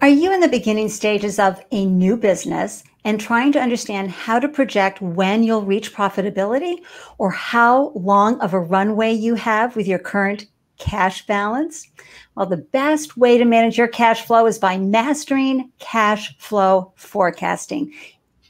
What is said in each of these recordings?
Are you in the beginning stages of a new business and trying to understand how to project when you'll reach profitability or how long of a runway you have with your current cash balance? Well, the best way to manage your cash flow is by mastering cash flow forecasting.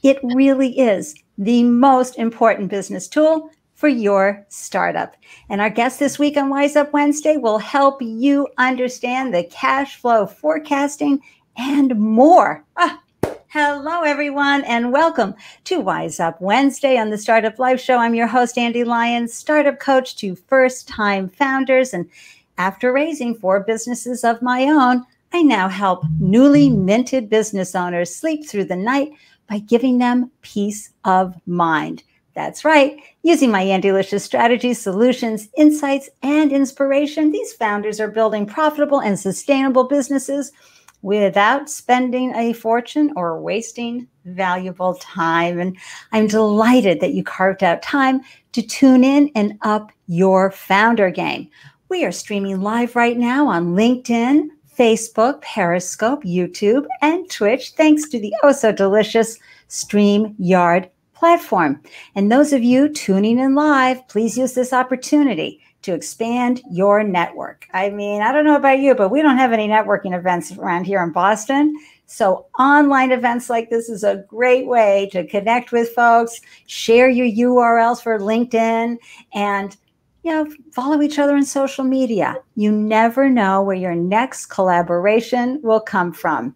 It really is the most important business tool for your startup. And our guest this week on Wise Up Wednesday will help you understand the cash flow forecasting and more. Ah, hello, everyone, and welcome to Wise Up Wednesday on the Startup Life Show. I'm your host, Ande Lyons, startup coach to first time founders. And after raising four businesses of my own, I now help newly minted business owners sleep through the night by giving them peace of mind. That's right. Using my Andylicious strategies, solutions, insights, and inspiration, these founders are building profitable and sustainable businesses without spending a fortune or wasting valuable time. And I'm delighted that you carved out time to tune in and up your founder game. We are streaming live right now on LinkedIn, Facebook, Periscope, YouTube, and Twitch, thanks to the oh so delicious StreamYard platform. And those of you tuning in live, please use this opportunity to expand your network. I mean, I don't know about you, but we don't have any networking events around here in Boston. So, online events like this is a great way to connect with folks, share your URLs for LinkedIn, and you know, follow each other on social media. You never know where your next collaboration will come from.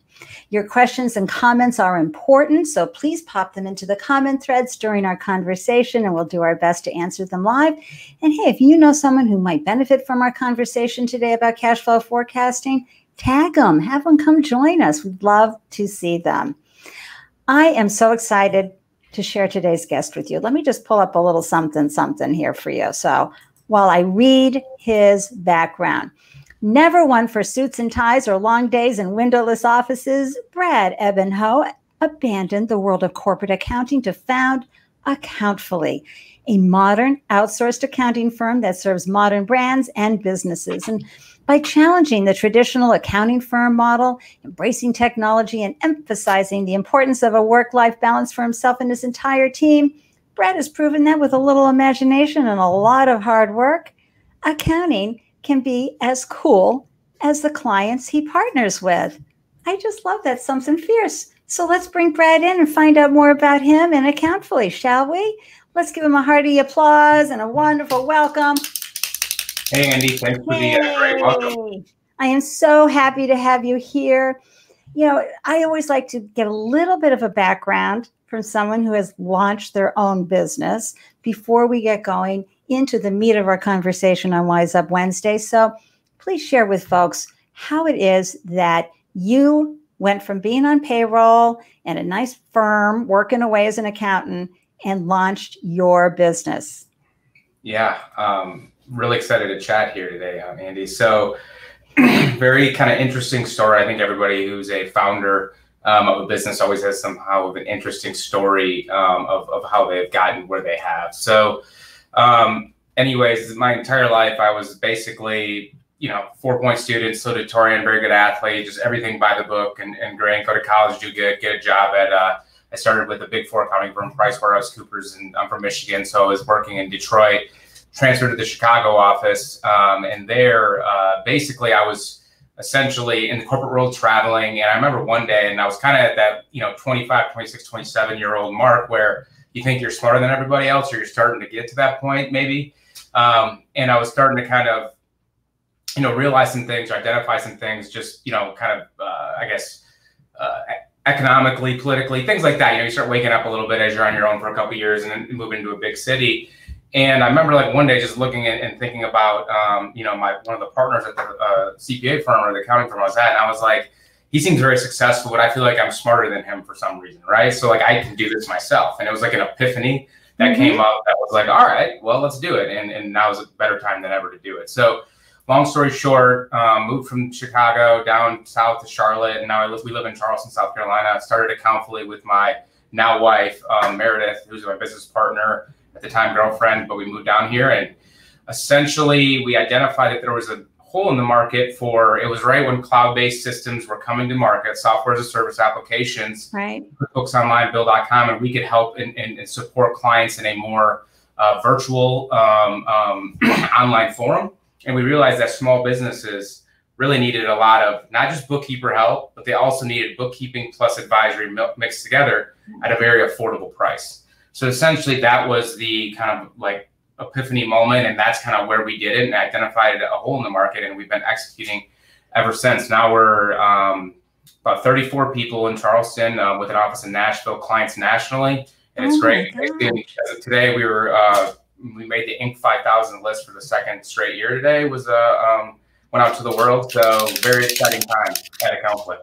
Your questions and comments are important, so please pop them into the comment threads during our conversation and we'll do our best to answer them live. And hey, if you know someone who might benefit from our conversation today about cash flow forecasting, tag them, have them come join us. We'd love to see them. I am so excited to share today's guest with you. Let me just pull up a little something something here for you. So, while I read his background. Never one for suits and ties or long days in windowless offices, Brad Ebenhoeh abandoned the world of corporate accounting to found Accountfully, a modern outsourced accounting firm that serves modern brands and businesses. And by challenging the traditional accounting firm model, embracing technology, and emphasizing the importance of a work life balance for himself and his entire team, Brad has proven that with a little imagination and a lot of hard work, accounting can be as cool as the clients he partners with. I just love that something fierce. So let's bring Brad in and find out more about him and Accountfully, shall we? Let's give him a hearty applause and a wonderful welcome. Hey, Ande. Thanks for the uh, great welcome. I am so happy to have you here. You know, I always like to get a little bit of a background from someone who has launched their own business before we get going into the meat of our conversation on Wise Up Wednesday. So please share with folks how it is that you went from being on payroll and a nice firm working away as an accountant and launched your business. Yeah, um, really excited to chat here today, um, Ande. So, very kind of interesting story. I think everybody who's a founder um, of a business always has somehow of an interesting story um, of, of how they've gotten where they have. So, um, anyways, my entire life, I was basically, you know, four point student, salutatorian, very good athlete, just everything by the book and, and great. Go to college, do good, get a job at, uh, I started with a big four accounting firm, PricewaterhouseCoopers, and I'm from Michigan. So I was working in Detroit, transferred to the Chicago office. Um, and there, uh, basically, I was essentially in the corporate world traveling. And I remember one day, and I was kind of at that, you know, 25, 26, 27 year old mark where you think you're smarter than everybody else, or you're starting to get to that point, maybe. Um, and I was starting to kind of, you know, realize some things or identify some things, just you know, kind of, uh, I guess, uh, economically, politically, things like that. You know, you start waking up a little bit as you're on your own for a couple years and then move into a big city. And I remember like one day just looking at and thinking about, um, you know, my one of the partners at the uh, CPA firm or the accounting firm I was at, and I was like, he seems very successful, but I feel like I'm smarter than him for some reason, right? So like I can do this myself. And it was like an epiphany that mm-hmm. came up that was like, all right, well, let's do it. And and now is a better time than ever to do it. So long story short, um, moved from Chicago down south to Charlotte, and now I live, we live in Charleston, South Carolina. I Started Accountfully with my now wife um, Meredith, who's my business partner at the time, girlfriend. But we moved down here, and essentially we identified that there was a hole in the market for it was right when cloud-based systems were coming to market, software as a service applications, right? QuickBooks Online, Bill.com, and we could help and, and, and support clients in a more uh, virtual um, um, online forum. And we realized that small businesses really needed a lot of not just bookkeeper help, but they also needed bookkeeping plus advisory mixed together at a very affordable price. So essentially, that was the kind of like epiphany moment, and that's kind of where we did it and identified a hole in the market, and we've been executing ever since. Now we're um, about 34 people in Charleston uh, with an office in Nashville, clients nationally, and it's oh great. Today, we were uh, we made the Inc. 5000 list for the second straight year. Today was a uh, um, went out to the world, so very exciting time at Accountfully.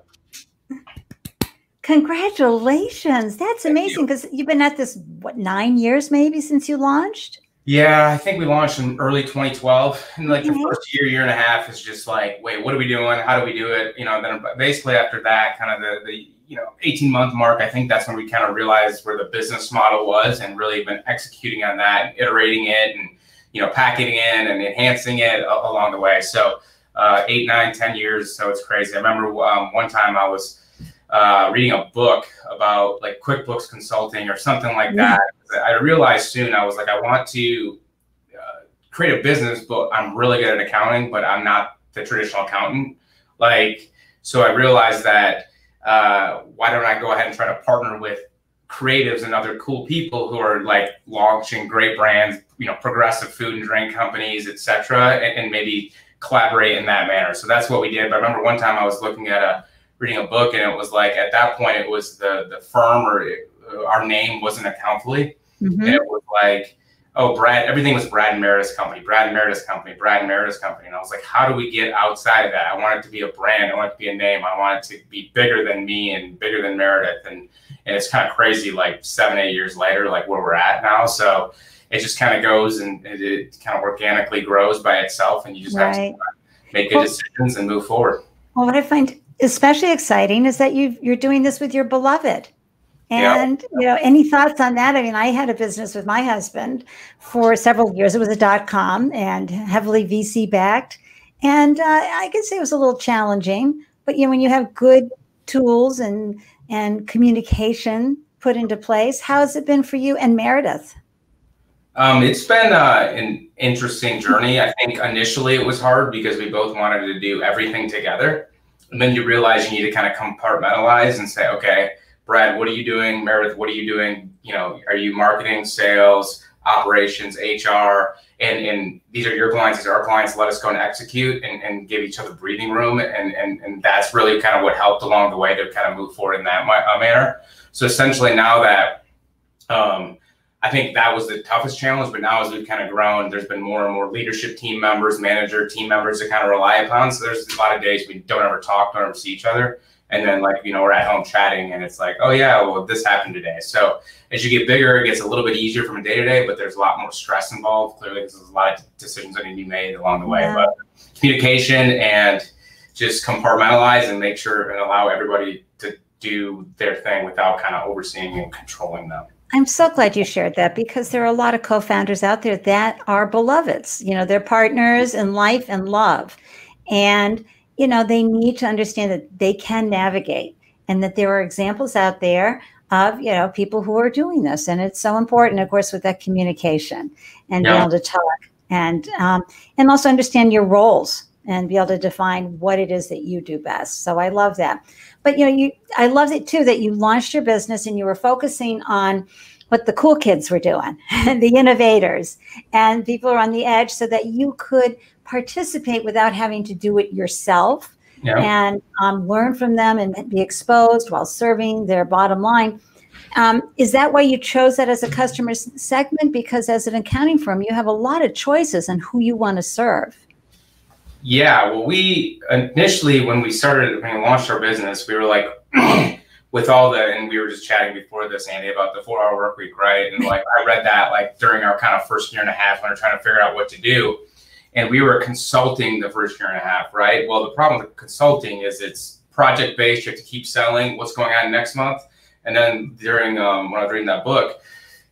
Congratulations! That's amazing because you. you've been at this what nine years maybe since you launched. Yeah, I think we launched in early 2012, and like the first year, year and a half is just like, wait, what are we doing? How do we do it? You know, then basically after that, kind of the the you know 18 month mark, I think that's when we kind of realized where the business model was, and really been executing on that, iterating it, and you know, packing it in and enhancing it along the way. So uh, eight, nine, ten years, so it's crazy. I remember um, one time I was uh, reading a book about like QuickBooks consulting or something like that. I realized soon I was like, I want to uh, create a business, but I'm really good at accounting, but I'm not the traditional accountant. Like, so I realized that uh, why don't I go ahead and try to partner with creatives and other cool people who are like launching great brands, you know, progressive food and drink companies, etc., and, and maybe collaborate in that manner. So that's what we did. But I remember one time I was looking at a reading a book, and it was like at that point it was the the firm or it, our name wasn't Accountfully, mm-hmm. and it was like oh Brad, everything was Brad and Meredith's company, Brad and Meredith's company, Brad and Meredith's company, and I was like, how do we get outside of that? I want it to be a brand, I want it to be a name, I want it to be bigger than me and bigger than Meredith, and and it's kind of crazy like seven eight years later, like where we're at now, so. It just kind of goes and it, it kind of organically grows by itself, and you just right. have to make good well, decisions and move forward. Well, what I find especially exciting is that you you're doing this with your beloved. And you know, any thoughts on that? I mean, I had a business with my husband for several years. It was a dot com and heavily VC backed, and uh, I can say it was a little challenging. But you know, when you have good tools and and communication put into place, how has it been for you and Meredith? Um, it's been uh, an interesting journey. I think initially it was hard because we both wanted to do everything together. And then you realize you need to kind of compartmentalize and say, okay, Brad, what are you doing? Meredith, what are you doing? You know, are you marketing, sales, operations, HR? And, and these are your clients, these are our clients. Let us go and execute and, and give each other breathing room. And, and, and that's really kind of what helped along the way to kind of move forward in that uh, manner. So essentially, now that um, I think that was the toughest challenge. But now, as we've kind of grown, there's been more and more leadership team members, manager team members to kind of rely upon. So there's a lot of days we don't ever talk, don't ever see each other. And then, like, you know, we're at home chatting and it's like, oh, yeah, well, this happened today. So as you get bigger, it gets a little bit easier from a day to day, but there's a lot more stress involved. Clearly, there's a lot of decisions that need to be made along the way. Yeah. But communication and just compartmentalize and make sure and allow everybody to do their thing without kind of overseeing and controlling them. I'm so glad you shared that because there are a lot of co-founders out there that are beloveds. You know, they're partners in life and love. And, you know, they need to understand that they can navigate and that there are examples out there of, you know, people who are doing this. And it's so important, of course, with that communication and yeah. being able to talk and um, and also understand your roles and be able to define what it is that you do best. So I love that. But you know, you I love it too that you launched your business and you were focusing on what the cool kids were doing, the innovators, and people are on the edge, so that you could participate without having to do it yourself yeah. and um, learn from them and be exposed while serving their bottom line. Um, is that why you chose that as a customer segment? Because as an accounting firm, you have a lot of choices on who you want to serve. Yeah, well, we initially when we started when we launched our business, we were like, with all the and we were just chatting before this, Ande, about the four hour work week, right? And like I read that like during our kind of first year and a half when we are trying to figure out what to do, and we were consulting the first year and a half, right? Well, the problem with consulting is it's project based. You have to keep selling what's going on next month, and then during um, when I was reading that book,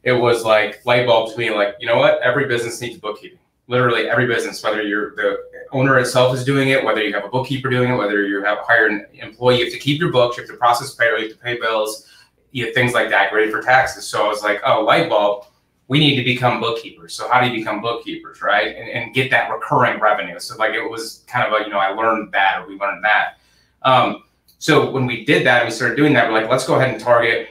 it was like light bulbs to me, like you know what? Every business needs bookkeeping literally every business, whether you're the owner itself is doing it, whether you have a bookkeeper doing it, whether you have hired employee, you have to keep your books, you have to process payroll, you have to pay bills, you know, things like that, ready for taxes. So I was like, oh, light bulb, we need to become bookkeepers. So how do you become bookkeepers, right? And, and get that recurring revenue. So like it was kind of a, you know, I learned that or we learned that. Um, so when we did that we started doing that, we're like, let's go ahead and target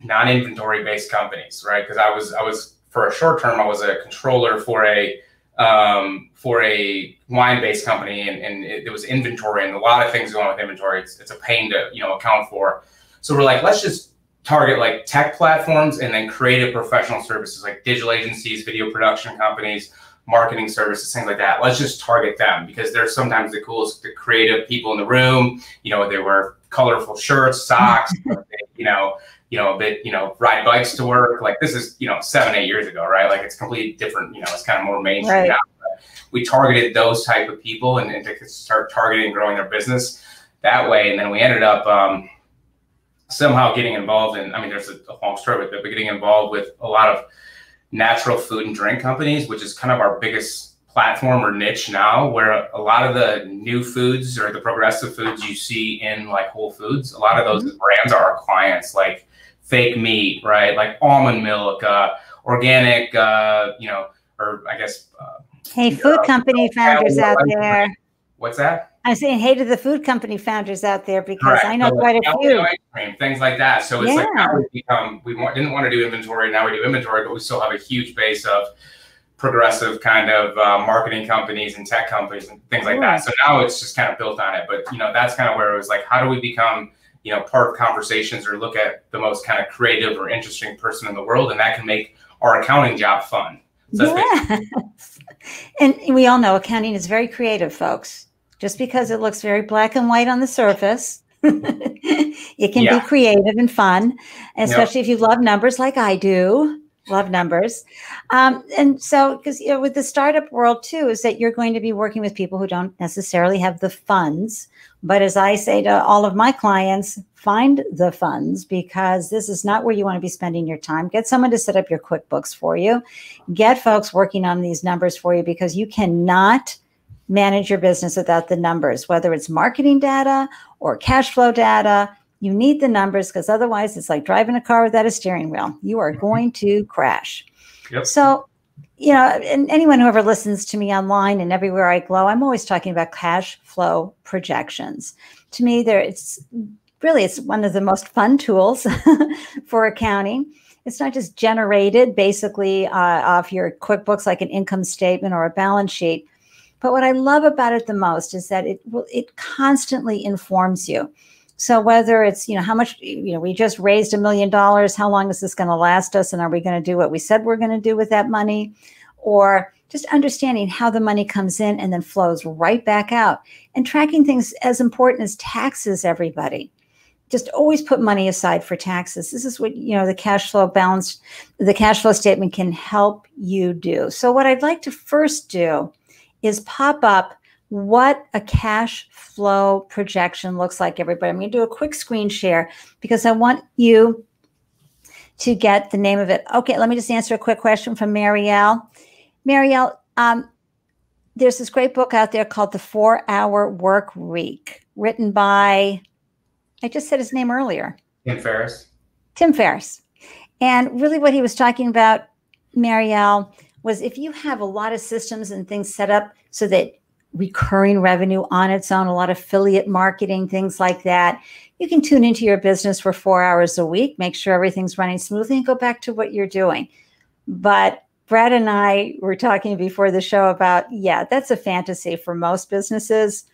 non-inventory based companies, right? Because I was I was for a short term, I was a controller for a um, for a wine based company, and, and it, it, was inventory and a lot of things going on with inventory. It's, it's a pain to you know account for. So we're like, let's just target like tech platforms and then creative professional services like digital agencies, video production companies, marketing services, things like that. Let's just target them because they're sometimes the coolest, the creative people in the room. You know, they wear colorful shirts, socks, you know, you know, a bit, you know, ride bikes to work. Like this is, you know, seven, eight years ago, right? Like it's completely different, you know, it's kind of more mainstream right. now. But we targeted those type of people and, and, to start targeting growing their business that way. And then we ended up um, somehow getting involved in, I mean, there's a, a long story with it, but getting involved with a lot of natural food and drink companies, which is kind of our biggest platform or niche now where a lot of the new foods or the progressive foods you see in like Whole Foods, a lot of those mm-hmm. brands are our clients. Like fake meat, right? Like almond milk, uh, organic, uh, you know, or I guess. Uh, hey, food company founders out there. What's that? I'm saying hey to the food company founders out there because Correct. I know so quite a few. Cream, things like that. So it's yeah. like now we become we didn't want to do inventory. Now we do inventory, but we still have a huge base of progressive kind of uh, marketing companies and tech companies and things like that. So now it's just kind of built on it. But you know that's kind of where it was like, how do we become you know part of conversations or look at the most kind of creative or interesting person in the world and that can make our accounting job fun so yes. and we all know accounting is very creative folks just because it looks very black and white on the surface it can yeah. be creative and fun especially yep. if you love numbers like i do love numbers. Um, and so because you know with the startup world too is that you're going to be working with people who don't necessarily have the funds. But as i say to all of my clients find the funds because this is not where you want to be spending your time. Get someone to set up your quickbooks for you. Get folks working on these numbers for you because you cannot manage your business without the numbers whether it's marketing data or cash flow data you need the numbers because otherwise it's like driving a car without a steering wheel. You are going to crash. Yep. So, you know, and anyone who ever listens to me online and everywhere I go, I'm always talking about cash flow projections. To me, there it's really it's one of the most fun tools for accounting. It's not just generated basically uh, off your QuickBooks like an income statement or a balance sheet. But what I love about it the most is that it will it constantly informs you. So whether it's, you know, how much, you know, we just raised a million dollars, how long is this going to last us? And are we going to do what we said we're going to do with that money? Or just understanding how the money comes in and then flows right back out and tracking things as important as taxes, everybody. Just always put money aside for taxes. This is what, you know, the cash flow balance, the cash flow statement can help you do. So what I'd like to first do is pop up what a cash flow projection looks like, everybody. I'm going to do a quick screen share because I want you to get the name of it. Okay, let me just answer a quick question from Marielle. Marielle, um, there's this great book out there called The Four Hour Work Week, written by, I just said his name earlier Tim Ferriss. Tim Ferriss. And really, what he was talking about, Marielle, was if you have a lot of systems and things set up so that recurring revenue on its own, a lot of affiliate marketing, things like that. You can tune into your business for four hours a week, make sure everything's running smoothly, and go back to what you're doing. But Brad and I were talking before the show about, yeah, that's a fantasy for most businesses.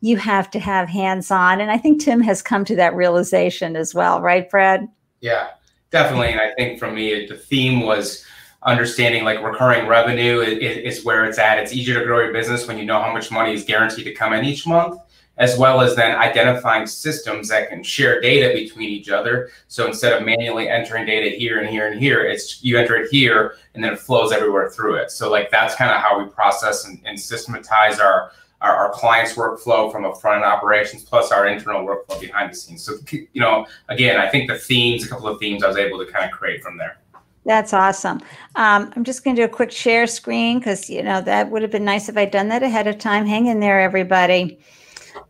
You have to have hands on. And I think Tim has come to that realization as well, right, Brad? Yeah, definitely. And I think for me, the theme was understanding like recurring revenue is, is, where it's at. It's easier to grow your business when you know how much money is guaranteed to come in each month, as well as then identifying systems that can share data between each other. So instead of manually entering data here and here and here, it's you enter it here and then it flows everywhere through it. So like that's kind of how we process and, and systematize our, our, our clients' workflow from a front end operations plus our internal workflow behind the scenes. So you know, again, I think the themes, a couple of themes I was able to kind of create from there. That's awesome. Um, I'm just going to do a quick share screen because, you know, that would have been nice if I'd done that ahead of time. Hang in there, everybody.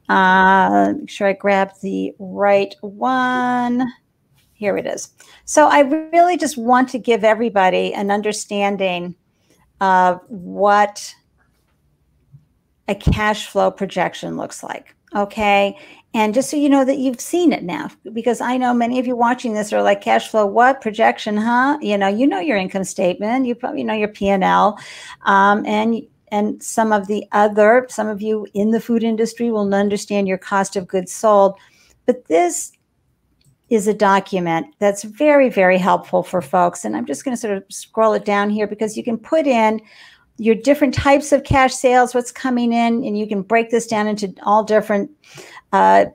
Uh, make sure I grab the right one. Here it is. So I really just want to give everybody an understanding of what a cash flow projection looks like. Okay. And just so you know that you've seen it now, because I know many of you watching this are like cash flow, what projection, huh? You know, you know your income statement, you probably know your P and L, um, and and some of the other, some of you in the food industry will understand your cost of goods sold, but this is a document that's very very helpful for folks. And I'm just going to sort of scroll it down here because you can put in your different types of cash sales, what's coming in, and you can break this down into all different uh,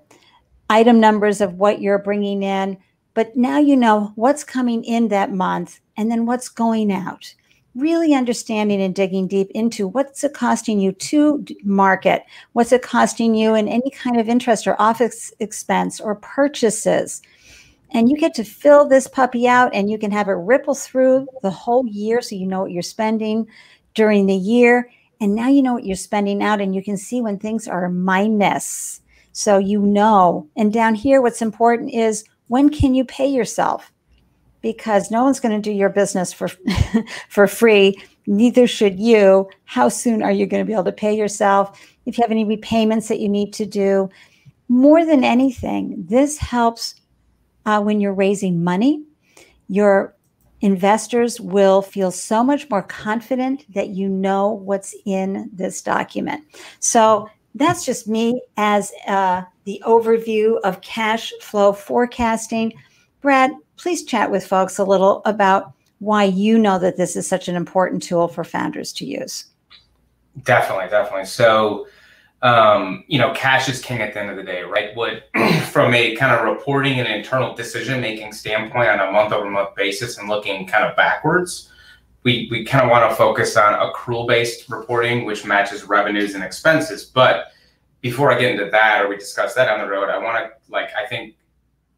item numbers of what you're bringing in. But now you know what's coming in that month and then what's going out. Really understanding and digging deep into what's it costing you to market, what's it costing you in any kind of interest or office expense or purchases. And you get to fill this puppy out and you can have it ripple through the whole year so you know what you're spending during the year. And now you know what you're spending out and you can see when things are minus. So you know. And down here, what's important is when can you pay yourself? Because no one's going to do your business for for free. Neither should you. How soon are you going to be able to pay yourself? If you have any repayments that you need to do, more than anything, this helps uh, when you're raising money. You're investors will feel so much more confident that you know what's in this document. So that's just me as uh, the overview of cash flow forecasting. Brad, please chat with folks a little about why you know that this is such an important tool for founders to use. Definitely, definitely. So, um, you know, cash is king at the end of the day, right? What from a kind of reporting and internal decision making standpoint on a month over month basis and looking kind of backwards, we, we kind of want to focus on accrual based reporting, which matches revenues and expenses. But before I get into that or we discuss that on the road, I want to like I think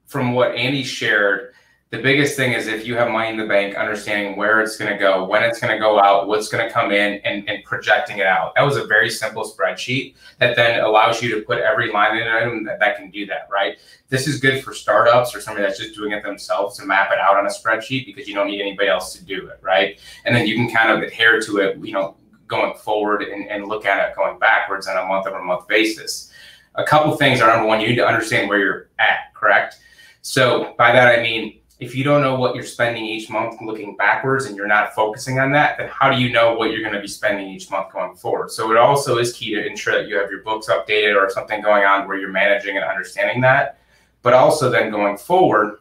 from what Ande shared, the biggest thing is if you have money in the bank, understanding where it's going to go, when it's going to go out, what's going to come in, and, and projecting it out. That was a very simple spreadsheet that then allows you to put every line in item that, that can do that, right? This is good for startups or somebody that's just doing it themselves to map it out on a spreadsheet because you don't need anybody else to do it, right? And then you can kind of adhere to it, you know, going forward and, and look at it going backwards on a month over month basis. A couple things are number one, you need to understand where you're at, correct? So by that I mean if you don't know what you're spending each month looking backwards and you're not focusing on that, then how do you know what you're going to be spending each month going forward? So it also is key to ensure that you have your books updated or something going on where you're managing and understanding that. But also then going forward,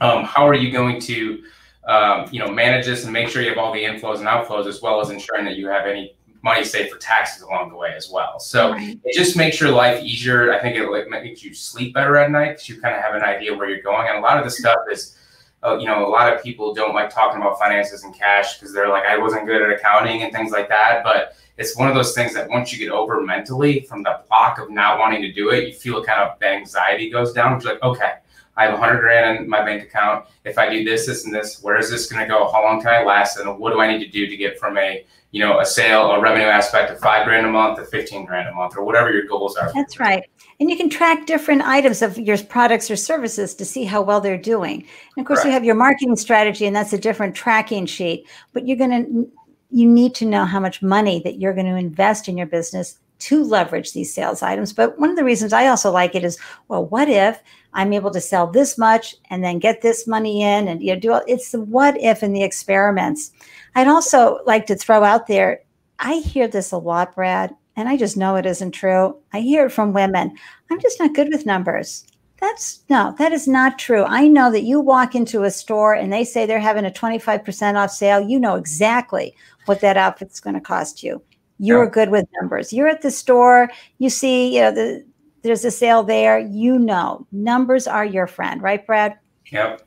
um, how are you going to um, you know manage this and make sure you have all the inflows and outflows as well as ensuring that you have any money saved for taxes along the way as well. So right. it just makes your life easier. I think it like, makes you sleep better at night because you kind of have an idea where you're going. And a lot of the stuff is, uh, you know, a lot of people don't like talking about finances and cash because they're like, I wasn't good at accounting and things like that. But it's one of those things that once you get over mentally from the block of not wanting to do it, you feel kind of the anxiety goes down. It's like, okay, I have 100 grand in my bank account. If I do this, this, and this, where is this going to go? How long can I last? And what do I need to do to get from a you know, a sale or revenue aspect of five grand a month to 15 grand a month or whatever your goals are. That's right. And you can track different items of your products or services to see how well they're doing. And of course, right. you have your marketing strategy, and that's a different tracking sheet. But you're going to, you need to know how much money that you're going to invest in your business to leverage these sales items. But one of the reasons I also like it is, well, what if I'm able to sell this much and then get this money in and you know do all, it's the what if and the experiments. I'd also like to throw out there, I hear this a lot, Brad, and I just know it isn't true. I hear it from women. I'm just not good with numbers. That's no, that is not true. I know that you walk into a store and they say they're having a 25% off sale. You know exactly what that outfit's going to cost you. You're yeah. good with numbers. You're at the store, you see, you know, the, there's a sale there. You know, numbers are your friend, right, Brad? Yep.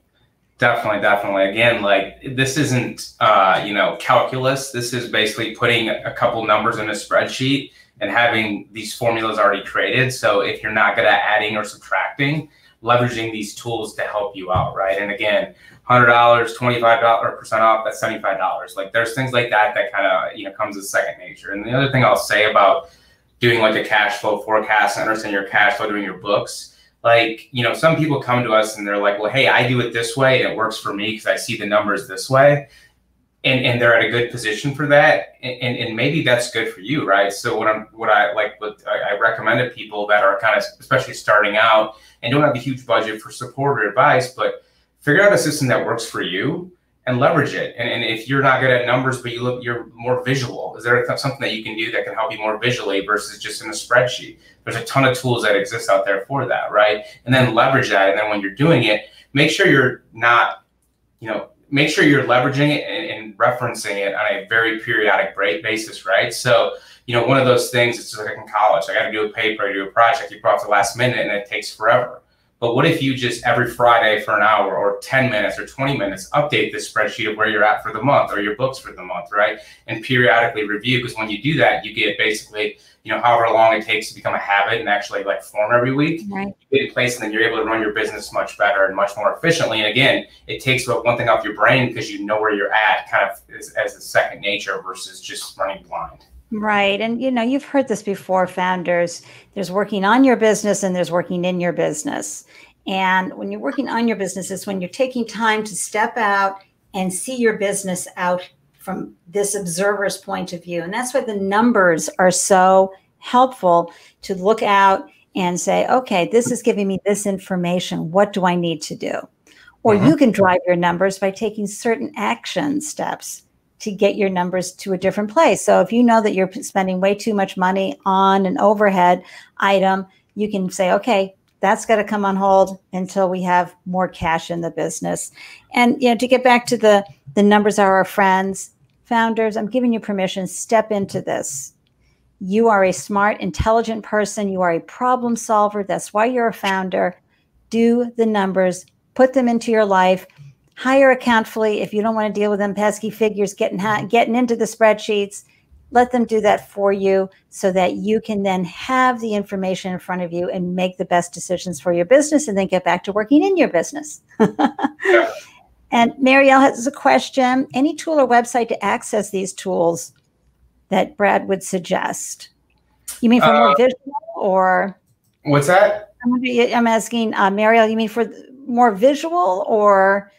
Definitely, definitely. Again, like this isn't uh, you know calculus. This is basically putting a couple numbers in a spreadsheet and having these formulas already created. So if you're not good at adding or subtracting, leveraging these tools to help you out, right? And again, hundred dollars, twenty five dollars percent off, that's seventy five dollars. Like there's things like that that kind of you know comes as second nature. And the other thing I'll say about doing like a cash flow forecast. And understanding your cash flow, doing your books, like you know some people come to us and they're like, well, hey, I do it this way and it works for me because I see the numbers this way. And and they're at a good position for that. And, and maybe that's good for you right? So what i'm what i like what I recommend to people that are kind of especially starting out and don't have a huge budget for support or advice but figure out a system that works for you and leverage it and, and if you're not good at numbers but you look you're more visual is there something that you can do that can help you more visually versus just in a spreadsheet there's a ton of tools that exist out there for that right and then leverage that and then when you're doing it make sure you're not you know make sure you're leveraging it and, and referencing it on a very periodic basis, right? So, you know, one of those things, it's just like in college, I got to do a paper, I do a project, you put off the last minute and it takes forever. But what if you just every Friday for an hour or 10 minutes or 20 minutes update this spreadsheet of where you're at for the month or your books for the month, right? And periodically review because when you do that, you get basically you know, however long it takes to become a habit and actually like form every week, right. you get in place and then you're able to run your business much better and much more efficiently. And again, it takes one thing off your brain because you know where you're at kind of as, as a second nature versus just running blind. Right. And you know, you've heard this before, founders. There's working on your business and there's working in your business. And when you're working on your business, it's when you're taking time to step out and see your business out from this observer's point of view. And that's why the numbers are so helpful to look out and say, okay, this is giving me this information. What do I need to do? Or mm-hmm. you can drive your numbers by taking certain action steps to get your numbers to a different place. So if you know that you're spending way too much money on an overhead item, you can say, okay, that's got to come on hold until we have more cash in the business. And you know, to get back to the the numbers are our friends founders, I'm giving you permission, step into this. You are a smart, intelligent person. You are a problem solver. That's why you're a founder. Do the numbers, put them into your life. Hire Accountfully if you don't want to deal with them pesky figures getting getting into the spreadsheets. Let them do that for you so that you can then have the information in front of you and make the best decisions for your business and then get back to working in your business. And Marielle has a question. Any tool or website to access these tools that Brad would suggest? You mean for uh, more visual or? What's that? I'm asking uh, Marielle, you mean for more visual or?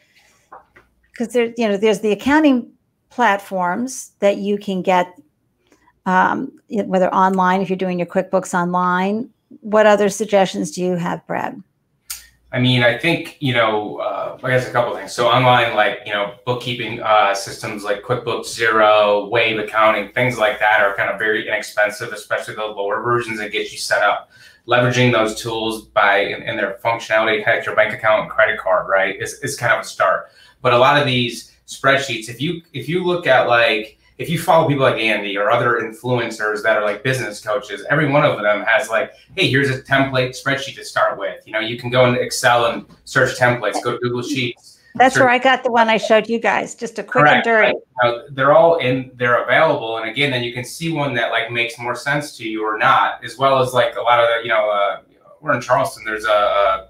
Because there, you know, there's the accounting platforms that you can get, um, whether online, if you're doing your QuickBooks online. What other suggestions do you have, Brad? I mean, I think you know, uh, I guess a couple things. So online, like you know, bookkeeping uh, systems like QuickBooks Xero, Wave accounting, things like that are kind of very inexpensive, especially the lower versions that get you set up. Leveraging those tools by in, in their functionality, connect your bank account and credit card, right? Is is kind of a start. But a lot of these spreadsheets, if you if you look at like if you follow people like Ande or other influencers that are like business coaches, every one of them has like, hey, here's a template spreadsheet to start with. You know, you can go into Excel and search templates, go to Google Sheets. That's search. where I got the one I showed you guys, just a quick Correct. and dirty. You know, they're all in, they're available. And again, then you can see one that like makes more sense to you or not, as well as like a lot of the, you know, uh, we're in Charleston, there's a, a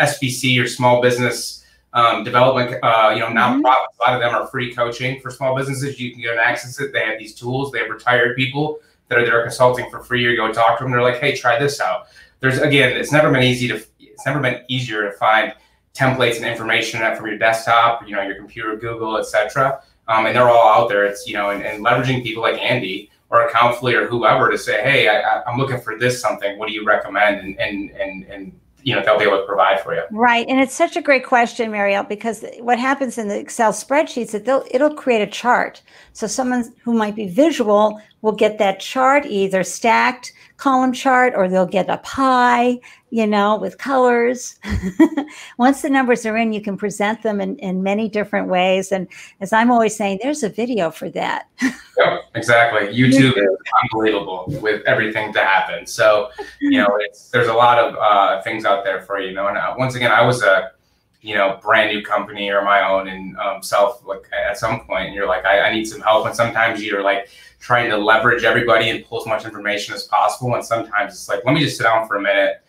SBC or small business um, development, uh, you know, nonprofits. Mm-hmm. A lot of them are free coaching for small businesses. You can go and access it. They have these tools. They have retired people that are there consulting for free. You go talk to them. They're like, hey, try this out. There's again, it's never been easy to. It's never been easier to find templates and information from your desktop, you know, your computer, Google, etc. Um, and they're all out there. It's you know, and, and leveraging people like Ande or a Accountfully or whoever to say, hey, I, am looking for this something. What do you recommend? And and and and you know they'll be able to provide for you. Right, and it's such a great question, Marielle, because what happens in the Excel spreadsheets that they'll it'll create a chart. So someone who might be visual will get that chart either stacked column chart or they'll get a pie, you know, with colors. Once the numbers are in, you can present them in, in many different ways. And as I'm always saying, there's a video for that. yep, exactly. YouTube is unbelievable with everything to happen. So, you know, it's, there's a lot of uh, things out there for you, you know. And uh, once again, I was a you know brand new company or my own and um, self like at some point and you're like I, I need some help and sometimes you're like trying to leverage everybody and pull as much information as possible. And sometimes it's like, let me just sit down for a minute,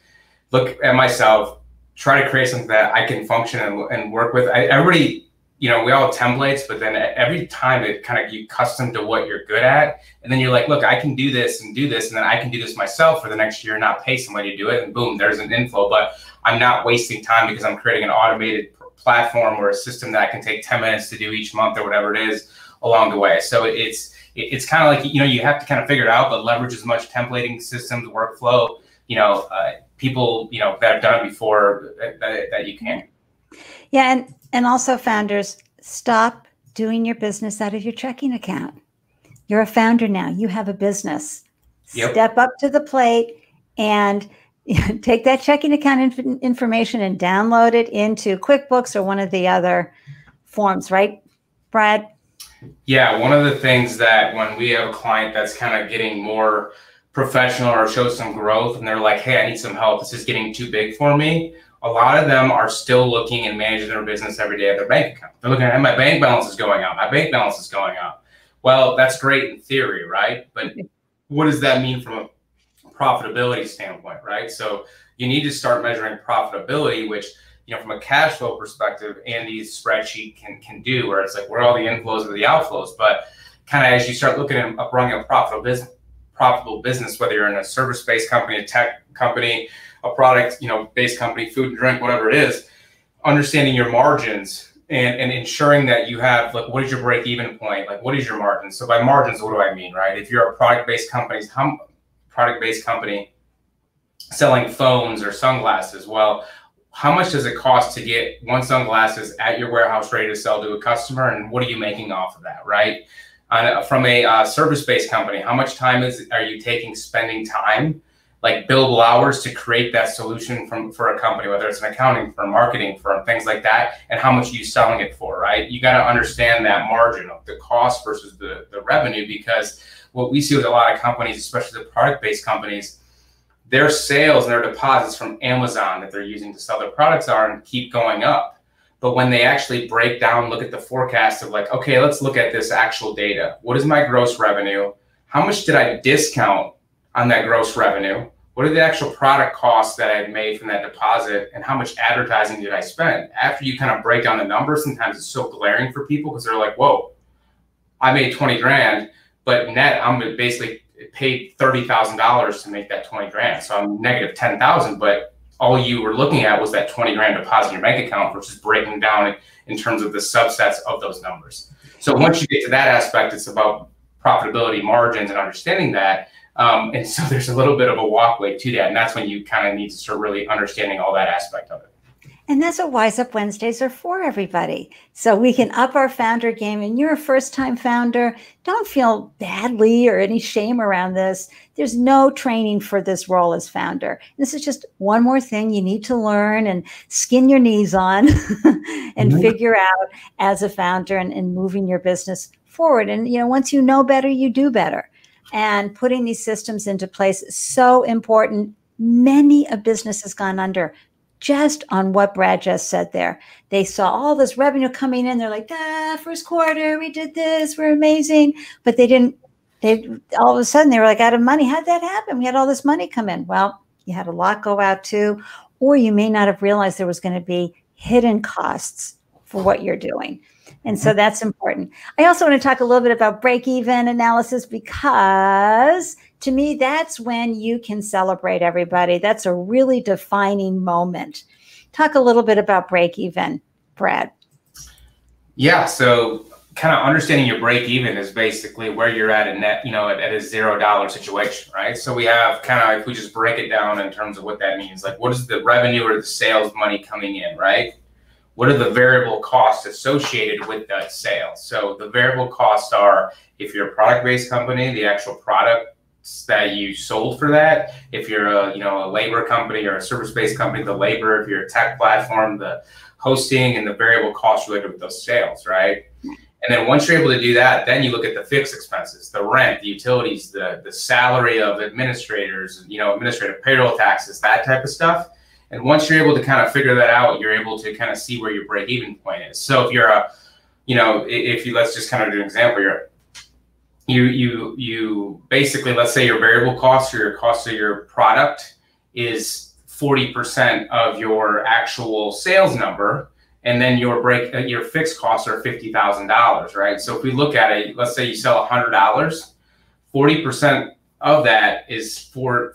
look at myself, try to create something that I can function and, and work with. I, everybody, you know, we all have templates, but then every time it kind of you custom to what you're good at, and then you're like, look, I can do this and do this, and then I can do this myself for the next year, not pay somebody to do it, and boom, there's an inflow. But I'm not wasting time because I'm creating an automated platform or a system that I can take 10 minutes to do each month or whatever it is along the way. So it's it's kind of like you know you have to kind of figure it out, but leverage as much templating systems, workflow, you know, uh, people you know that have done it before that, that you can. Yeah, and and also founders stop doing your business out of your checking account. You're a founder now. You have a business. Yep. Step up to the plate and take that checking account inf- information and download it into QuickBooks or one of the other forms, right, Brad? Yeah, one of the things that when we have a client that's kind of getting more professional or shows some growth and they're like, hey, I need some help, this is getting too big for me. A lot of them are still looking and managing their business every day at their bank account. They're looking at my bank balance is going up, my bank balance is going up. Well, that's great in theory, right? But what does that mean from a profitability standpoint, right? So you need to start measuring profitability, which you know from a cash flow perspective, Ande's spreadsheet can can do, where it's like where are all the inflows or the outflows. But kind of as you start looking at running a profitable business, profitable business, whether you're in a service-based company, a tech company, a product you know based company, food and drink, whatever it is, understanding your margins and, and ensuring that you have like what is your break even point like what is your margin so by margins what do i mean right if you're a product based company how product based company selling phones or sunglasses. Well, how much does it cost to get one sunglasses at your warehouse ready to sell to a customer, and what are you making off of that, right? On, from a uh, service-based company, how much time is are you taking spending time, like billable hours, to create that solution from for a company, whether it's an accounting firm, marketing firm, things like that, and how much are you selling it for, right? You got to understand that margin of the cost versus the the revenue because what we see with a lot of companies, especially the product-based companies, their sales and their deposits from Amazon that they're using to sell their products are and keep going up. But when they actually break down, look at the forecast of like, okay, let's look at this actual data. What is my gross revenue? How much did I discount on that gross revenue? What are the actual product costs that I made from that deposit? And how much advertising did I spend? After you kind of break down the numbers, sometimes it's so glaring for people because they're like, whoa, I made 20 grand but net, I'm basically paid thirty thousand dollars to make that twenty grand. So I'm negative ten thousand, but all you were looking at was that twenty grand deposit in your bank account versus breaking down it in terms of the subsets of those numbers. So once you get to that aspect, it's about profitability margins and understanding that. Um, and so there's a little bit of a walkway to that, and that's when you kind of need to start really understanding all that aspect of it. And that's what Wise Up Wednesdays are for, everybody. So we can up our founder game. And you're a first time founder. Don't feel badly or any shame around this. There's no training for this role as founder. This is just one more thing you need to learn and skin your knees on and mm-hmm. figure out as a founder and, and moving your business forward. And, you know, once you know better, you do better. And putting these systems into place is so important. Many a business has gone under just on what Brad just said there. They saw all this revenue coming in. They're like, ah, first quarter, we did this, we're amazing. But they didn't, they all of a sudden they were like out of money. How'd that happen? We had all this money come in. Well, you had a lot go out too, or you may not have realized there was going to be hidden costs for what you're doing. And so that's important. I also want to talk a little bit about break even analysis because to me, that's when you can celebrate everybody. That's a really defining moment. Talk a little bit about break even, Brad. Yeah. So, kind of understanding your break even is basically where you're at a net, you know, at, at a zero dollar situation, right? So, we have kind of, if we just break it down in terms of what that means, like what is the revenue or the sales money coming in, right? what are the variable costs associated with that sale? So the variable costs are if you're a product-based company, the actual products that you sold for that. If you're a you know a labor company or a service-based company, the labor. If you're a tech platform, the hosting and the variable costs related with those sales, right? And then once you're able to do that, then you look at the fixed expenses, the rent, the utilities, the the salary of administrators, you know, administrative payroll taxes, that type of stuff. And once you're able to kind of figure that out, you're able to kind of see where your break even point is. So if you're a, you know, if you let's just kind of do an example, you're you you you basically let's say your variable cost or your cost of your product is 40% of your actual sales number and then your break uh, your fixed costs are $50,000, right? So if we look at it, let's say you sell $100, 40% of that is for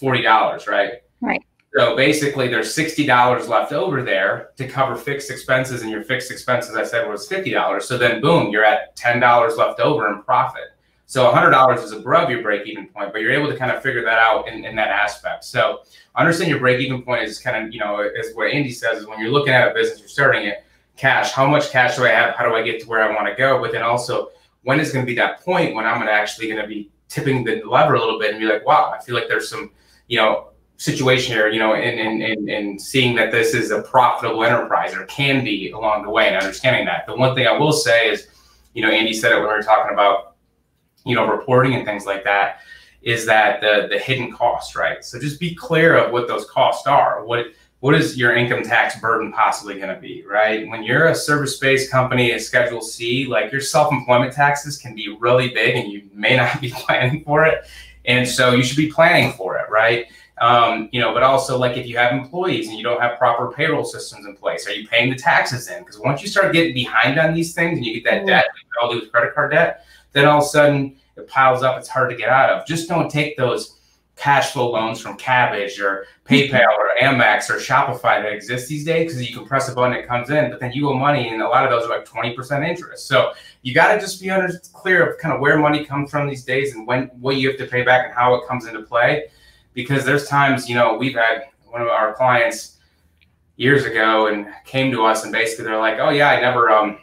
$40, right? Right. So basically, there's sixty dollars left over there to cover fixed expenses, and your fixed expenses, I said, was fifty dollars. So then, boom, you're at ten dollars left over in profit. So hundred dollars is above your break-even point, but you're able to kind of figure that out in, in that aspect. So understand your break-even point is kind of, you know, is what Ande says is when you're looking at a business, you're starting it, cash. How much cash do I have? How do I get to where I want to go? But then also, when is going to be that point when I'm going to actually going to be tipping the lever a little bit and be like, wow, I feel like there's some, you know, situation here, you know, and, and, and, and seeing that this is a profitable enterprise or can be along the way and understanding that. The one thing I will say is, you know, Ande said it when we were talking about, you know, reporting and things like that, is that the the hidden cost, right? So just be clear of what those costs are. What what is your income tax burden possibly going to be, right? When you're a service-based company, a Schedule C, like your self-employment taxes can be really big, and you may not be planning for it, and so you should be planning for it, right? Um, you know, but also like if you have employees and you don't have proper payroll systems in place, are you paying the taxes in? Because once you start getting behind on these things and you get that mm-hmm. debt, like all do with credit card debt, then all of a sudden it piles up. It's hard to get out of. Just don't take those cash flow loans from Kabbage or PayPal or Amex or Shopify that exist these days because you can press a button, it comes in, but then you owe money, and a lot of those are like 20% interest. So you got to just be under clear of kind of where money comes from these days and when what you have to pay back and how it comes into play because there's times, you know, we've had one of our clients years ago and came to us and basically they're like, oh yeah, I never um,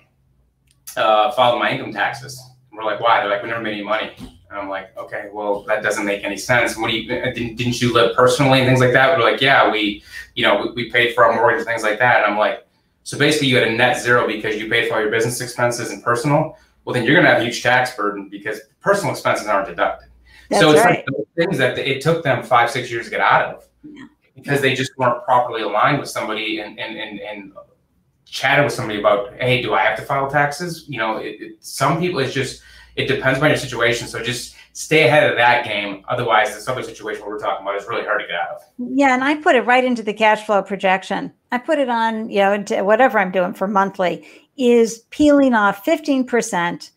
uh, filed my income taxes. And we're like, why? They're like, we never made any money. And I'm like, okay, well, that doesn't make any sense. What do you, uh, didn't, didn't you live personally and things like that? We're like, yeah, we, you know, we, we paid for our mortgage and things like that. And I'm like, so basically you had a net zero because you paid for all your business expenses and personal. Well, then you're going to have a huge tax burden because personal expenses aren't deducted. That's so it's right. like those things that it took them five, six years to get out of because they just weren't properly aligned with somebody and, and, and, and chatted with somebody about, hey, do I have to file taxes? You know, it, it, some people, it's just, it depends on your situation. So just stay ahead of that game. Otherwise, this other situation we're talking about is really hard to get out of. Yeah. And I put it right into the cash flow projection. I put it on, you know, into whatever I'm doing for monthly is peeling off 15%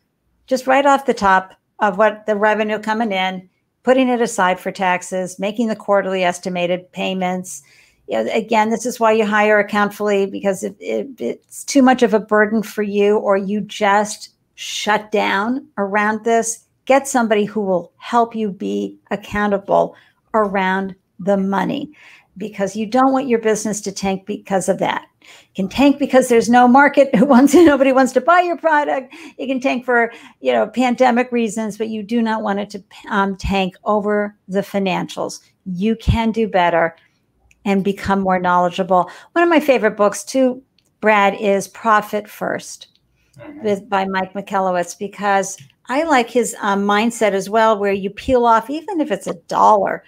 just right off the top of what the revenue coming in, putting it aside for taxes, making the quarterly estimated payments. You know, again, this is why you hire Accountfully because if it's too much of a burden for you or you just shut down around this, get somebody who will help you be accountable around the money because you don't want your business to tank because of that can tank because there's no market. Who wants nobody wants to buy your product. It can tank for you know pandemic reasons but you do not want it to um, tank over the financials. You can do better and become more knowledgeable. One of my favorite books too brad is profit 1st mm-hmm. with by mike michalowicz because i like his um, mindset as well where you peel off even if it's a dollar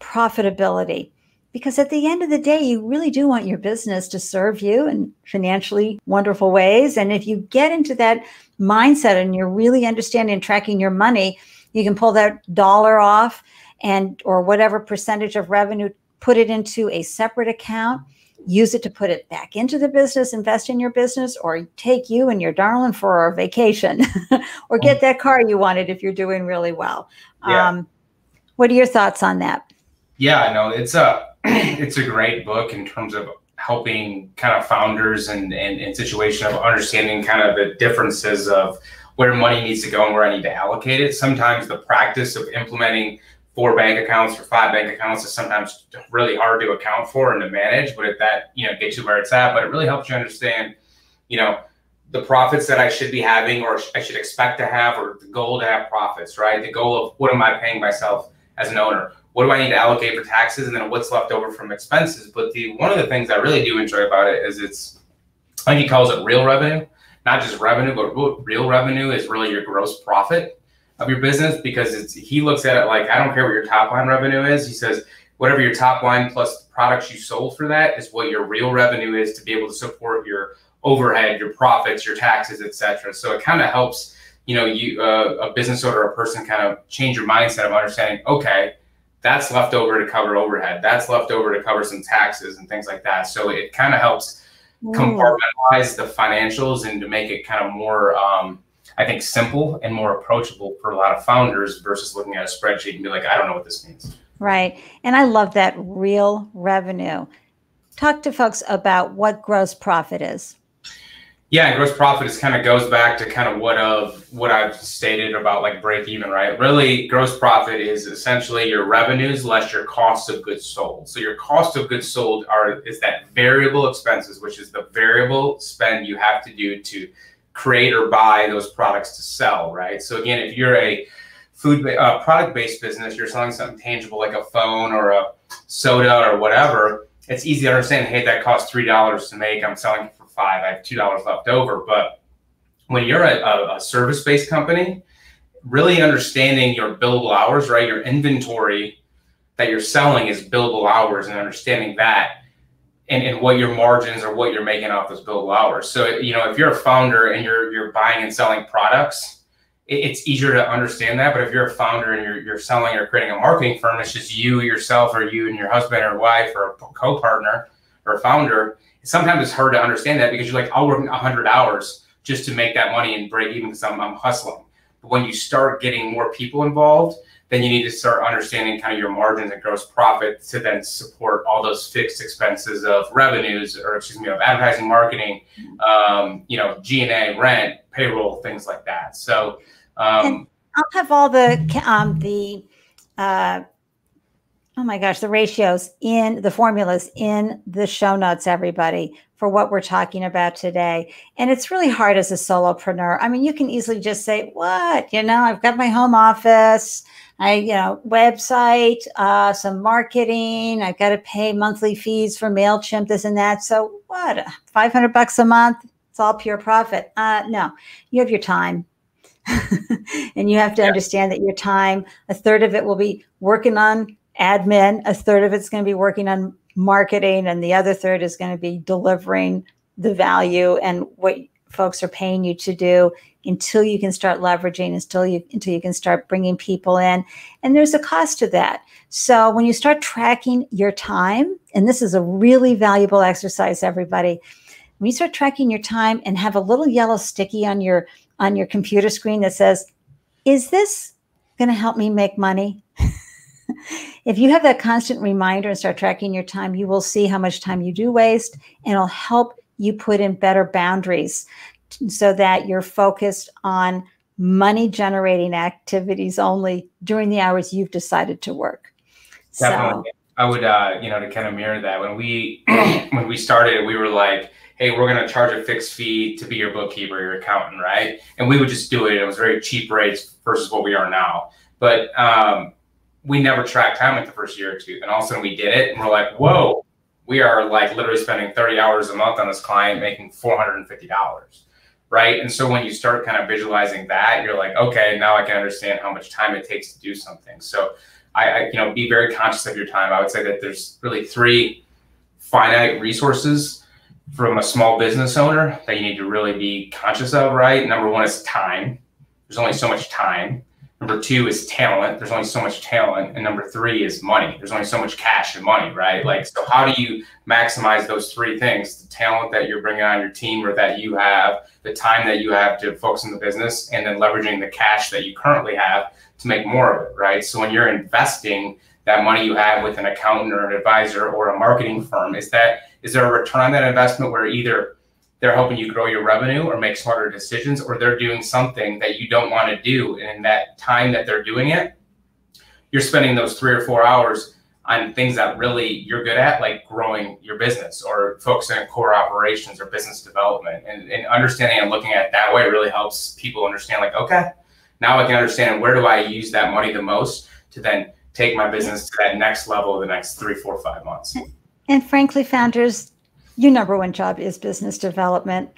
profitability because at the end of the day, you really do want your business to serve you in financially wonderful ways. And if you get into that mindset and you're really understanding and tracking your money, you can pull that dollar off and or whatever percentage of revenue, put it into a separate account, use it to put it back into the business, invest in your business, or take you and your darling for a vacation, or get that car you wanted if you're doing really well. Yeah. Um, what are your thoughts on that? Yeah, I know it's a it's a great book in terms of helping kind of founders and, and, and situation of understanding kind of the differences of where money needs to go and where I need to allocate it. Sometimes the practice of implementing four bank accounts or five bank accounts is sometimes really hard to account for and to manage, but if that, you know, gets you where it's at, but it really helps you understand, you know, the profits that I should be having or I should expect to have or the goal to have profits, right? The goal of what am I paying myself as an owner? What do I need to allocate for taxes, and then what's left over from expenses. But the one of the things I really do enjoy about it is it's, I think he calls it real revenue, not just revenue, but real revenue is really your gross profit of your business because it's he looks at it like I don't care what your top line revenue is. He says whatever your top line plus the products you sold for that is what your real revenue is to be able to support your overhead, your profits, your taxes, etc. So it kind of helps you know you uh, a business owner, or a person kind of change your mindset of understanding okay that's left over to cover overhead. That's left over to cover some taxes and things like that. So it kind of helps compartmentalize the financials and to make it kind of more, um, I think, simple and more approachable for a lot of founders versus looking at a spreadsheet and be like, I don't know what this means. Right. And I love that real revenue. Talk to folks about what gross profit is. Yeah, gross profit is kind of goes back to kind of what of what I've stated about like break even, right? Really, gross profit is essentially your revenues less your cost of goods sold. So your cost of goods sold are is that variable expenses, which is the variable spend you have to do to create or buy those products to sell, right? So again, if you're a food uh, product based business, you're selling something tangible like a phone or a soda or whatever. It's easy to understand. Hey, that costs three dollars to make. I'm selling five. I have two dollars left over. But when you're a, a, a service-based company, really understanding your billable hours, right? Your inventory that you're selling is billable hours, and understanding that. And, and what your margins or what you're making off those billable hours. So you know, if you're a founder and you're you're buying and selling products, it's easier to understand that. But if you're a founder and you're, you're selling or creating a marketing firm, it's just you yourself or you and your husband or wife or a co-partner or a founder sometimes it's hard to understand that because you're like, I'll work 100 hours just to make that money and break even because I'm, I'm hustling. But when you start getting more people involved, then you need to start understanding kind of your margins and gross profit to then support all those fixed expenses of revenues or excuse me of advertising marketing um, you know g&a rent payroll things like that so um, i'll have all the um, the uh, Oh my gosh, the ratios in the formulas in the show notes, everybody, for what we're talking about today. And it's really hard as a solopreneur. I mean, you can easily just say, What? You know, I've got my home office, I, you know, website, uh, some marketing, I've got to pay monthly fees for MailChimp, this and that. So what? 500 bucks a month? It's all pure profit. Uh, no, you have your time. and you have to yeah. understand that your time, a third of it will be working on admin, a third of it's going to be working on marketing, and the other third is going to be delivering the value and what folks are paying you to do until you can start leveraging until you until you can start bringing people in. And there's a cost to that. So when you start tracking your time and this is a really valuable exercise everybody when you start tracking your time and have a little yellow sticky on your on your computer screen that says is this going to help me make money if you have that constant reminder and start tracking your time, you will see how much time you do waste and it'll help you put in better boundaries so that you're focused on money generating activities only during the hours you've decided to work. Definitely. So, I would, uh, you know, to kind of mirror that when we, when we started, we were like, Hey, we're going to charge a fixed fee to be your bookkeeper, your accountant. Right. And we would just do it. It was very cheap rates versus what we are now. But, um, we never tracked time like the first year or two. And all of a sudden we did it and we're like, whoa, we are like literally spending 30 hours a month on this client making $450. Right. And so when you start kind of visualizing that, you're like, okay, now I can understand how much time it takes to do something. So I, I you know, be very conscious of your time. I would say that there's really three finite resources from a small business owner that you need to really be conscious of, right? Number one is time. There's only so much time. Number two is talent. There's only so much talent. And number three is money. There's only so much cash and money, right? Mm-hmm. Like, so how do you maximize those three things? The talent that you're bringing on your team or that you have, the time that you have to focus on the business, and then leveraging the cash that you currently have to make more of it, right? So when you're investing that money you have with an accountant or an advisor or a marketing firm, is that, is there a return on that investment where either they're helping you grow your revenue or make smarter decisions, or they're doing something that you don't want to do. And in that time that they're doing it, you're spending those three or four hours on things that really you're good at, like growing your business or focusing on core operations or business development. And, and understanding and looking at it that way really helps people understand, like, okay, now I can understand where do I use that money the most to then take my business to that next level the next three, four, five months. And frankly, founders, your number one job is business development.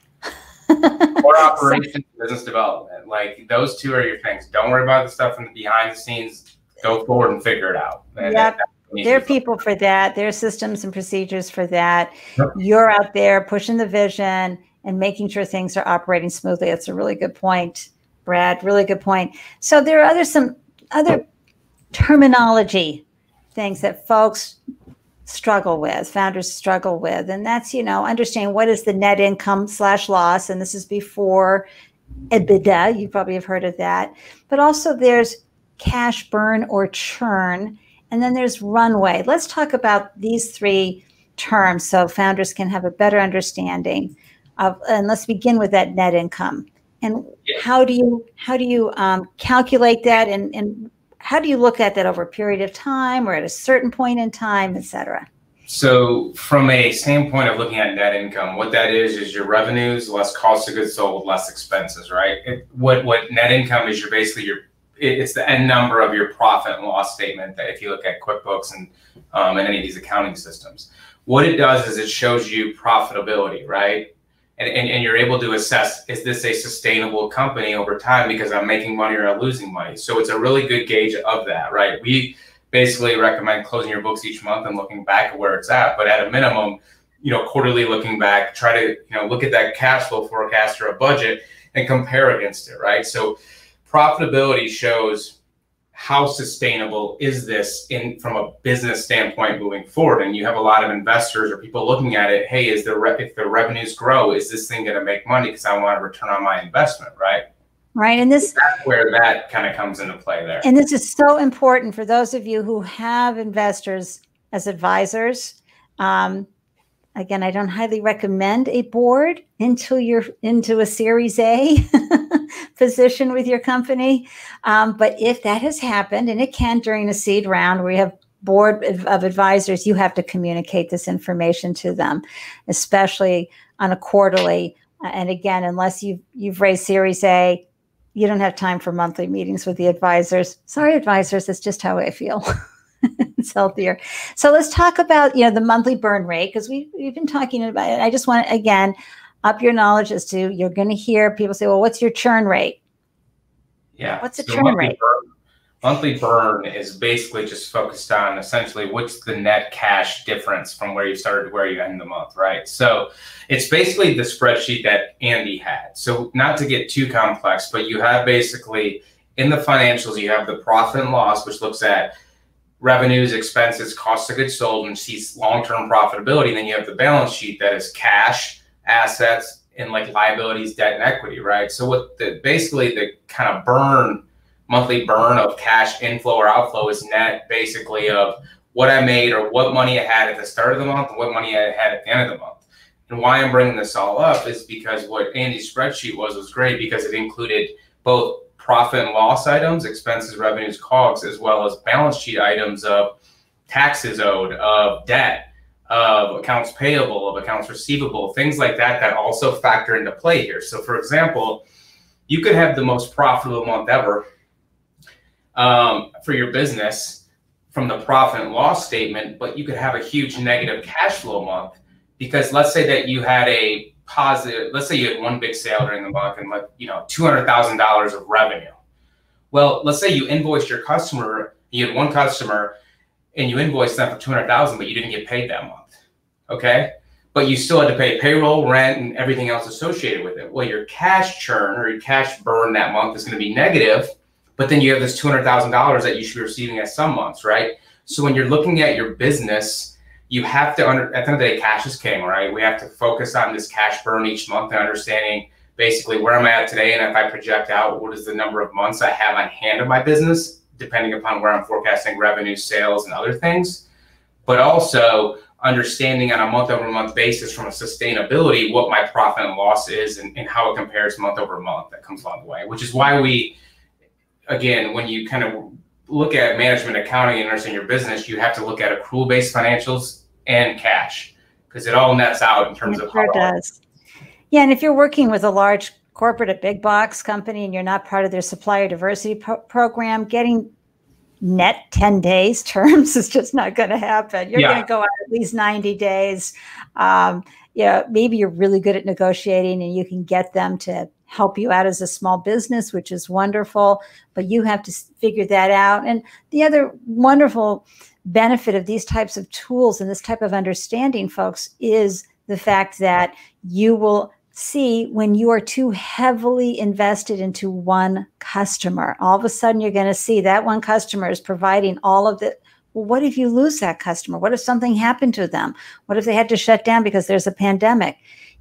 or operations business development. Like those two are your things. Don't worry about the stuff in the behind the scenes. Go forward and figure it out. And yep. There are people for that. There are systems and procedures for that. Yep. You're out there pushing the vision and making sure things are operating smoothly. That's a really good point, Brad. Really good point. So there are other some other terminology things that folks struggle with, founders struggle with, and that's you know understanding what is the net income slash loss, and this is before EBITDA. You probably have heard of that, but also there's cash burn or churn, and then there's runway. Let's talk about these three terms so founders can have a better understanding of. And let's begin with that net income. And how do you how do you um, calculate that, and, and how do you look at that over a period of time or at a certain point in time, et cetera? So, from a standpoint of looking at net income, what that is is your revenues less cost of goods sold, less expenses, right? It, what what net income is? You're basically your it's the end number of your profit and loss statement that if you look at QuickBooks and um, and any of these accounting systems, what it does is it shows you profitability, right? And, and, and you're able to assess is this a sustainable company over time because I'm making money or I'm losing money. So it's a really good gauge of that, right? We basically recommend closing your books each month and looking back at where it's at, but at a minimum, you know, quarterly looking back, try to you know look at that cash flow forecast or a budget and compare against it, right? So profitability shows how sustainable is this in from a business standpoint moving forward? And you have a lot of investors or people looking at it hey is the re- if the revenues grow is this thing going to make money? Because i want to return on my investment right? Right and this that's where that kind of comes into play there? And this is so important for those of you who have investors as advisors. Um, again i don't highly recommend a board until you're into a series a position with your company. Um, but if that has happened and it can during a seed round where you have board of advisors you have to communicate this information to them especially on a quarterly. And again unless you've you've raised series a you don't have time for monthly meetings with the advisors. Sorry advisors it's just how i feel it's healthier. So let's talk about you know the monthly burn rate because we we've been talking about it. I just want to again up your knowledge as to you're going to hear people say, well, what's your churn rate? Yeah. What's the so churn rate? Burn, monthly burn is basically just focused on essentially what's the net cash difference from where you started to where you end the month, right? So it's basically the spreadsheet that Ande had. So not to get too complex, but you have basically in the financials, you have the profit and loss, which looks at revenues, expenses, cost of goods sold, and sees long-term profitability. And then you have the balance sheet that is cash, assets, and like liabilities, debt, and equity, right? So what the basically the kind of burn, monthly burn of cash inflow or outflow is net basically of what I made or what money I had at the start of the month and what money I had at the end of the month. And why I'm bringing this all up is because what Ande's spreadsheet was was great because it included both profit and loss items, expenses, revenues, COGS, as well as balance sheet items of taxes owed, of debt, of accounts payable, of accounts receivable, things like that that also factor into play here. So, for example, you could have the most profitable month ever um, for your business from the profit and loss statement, but you could have a huge negative cash flow month because let's say that you had a positive let's say you had one big sale during the month and like you know $200000 of revenue. Well let's say you invoiced your customer you had one customer and you invoiced them for 200000 but you didn't get paid that month okay? But you still had to pay payroll rent and everything else associated with it. Well your cash churn or your cash burn that month is going to be negative but then you have this $200000 that you should be receiving at some months right? So when you're looking at your business you have to under at the end of the day, cash is king, right? We have to focus on this cash burn each month and understanding basically where am I'm at today. And if I project out what is the number of months I have on hand of my business, depending upon where I'm forecasting revenue, sales, and other things. But also understanding on a month over month basis from a sustainability what my profit and loss is and, and how it compares month over month that comes along the way, which is why we again, when you kind of look at management accounting and understand your business, you have to look at accrual based financials and cash because it all nets out in terms it of sure how does. Yeah, and if you're working with a large corporate, a big box company, and you're not part of their supplier diversity pro- program, getting net 10 days terms is just not going to happen. You're yeah. going to go out at least 90 days. Um, yeah, maybe you're really good at negotiating and you can get them to help you out as a small business, which is wonderful, but you have to figure that out. And the other wonderful benefit of these types of tools and this type of understanding, folks, is the fact that you will see when you are too heavily invested into one customer. All of a sudden, you're going to see that one customer is providing all of the well, what if you lose that customer? What if something happened to them? What if they had to shut down because there's a pandemic?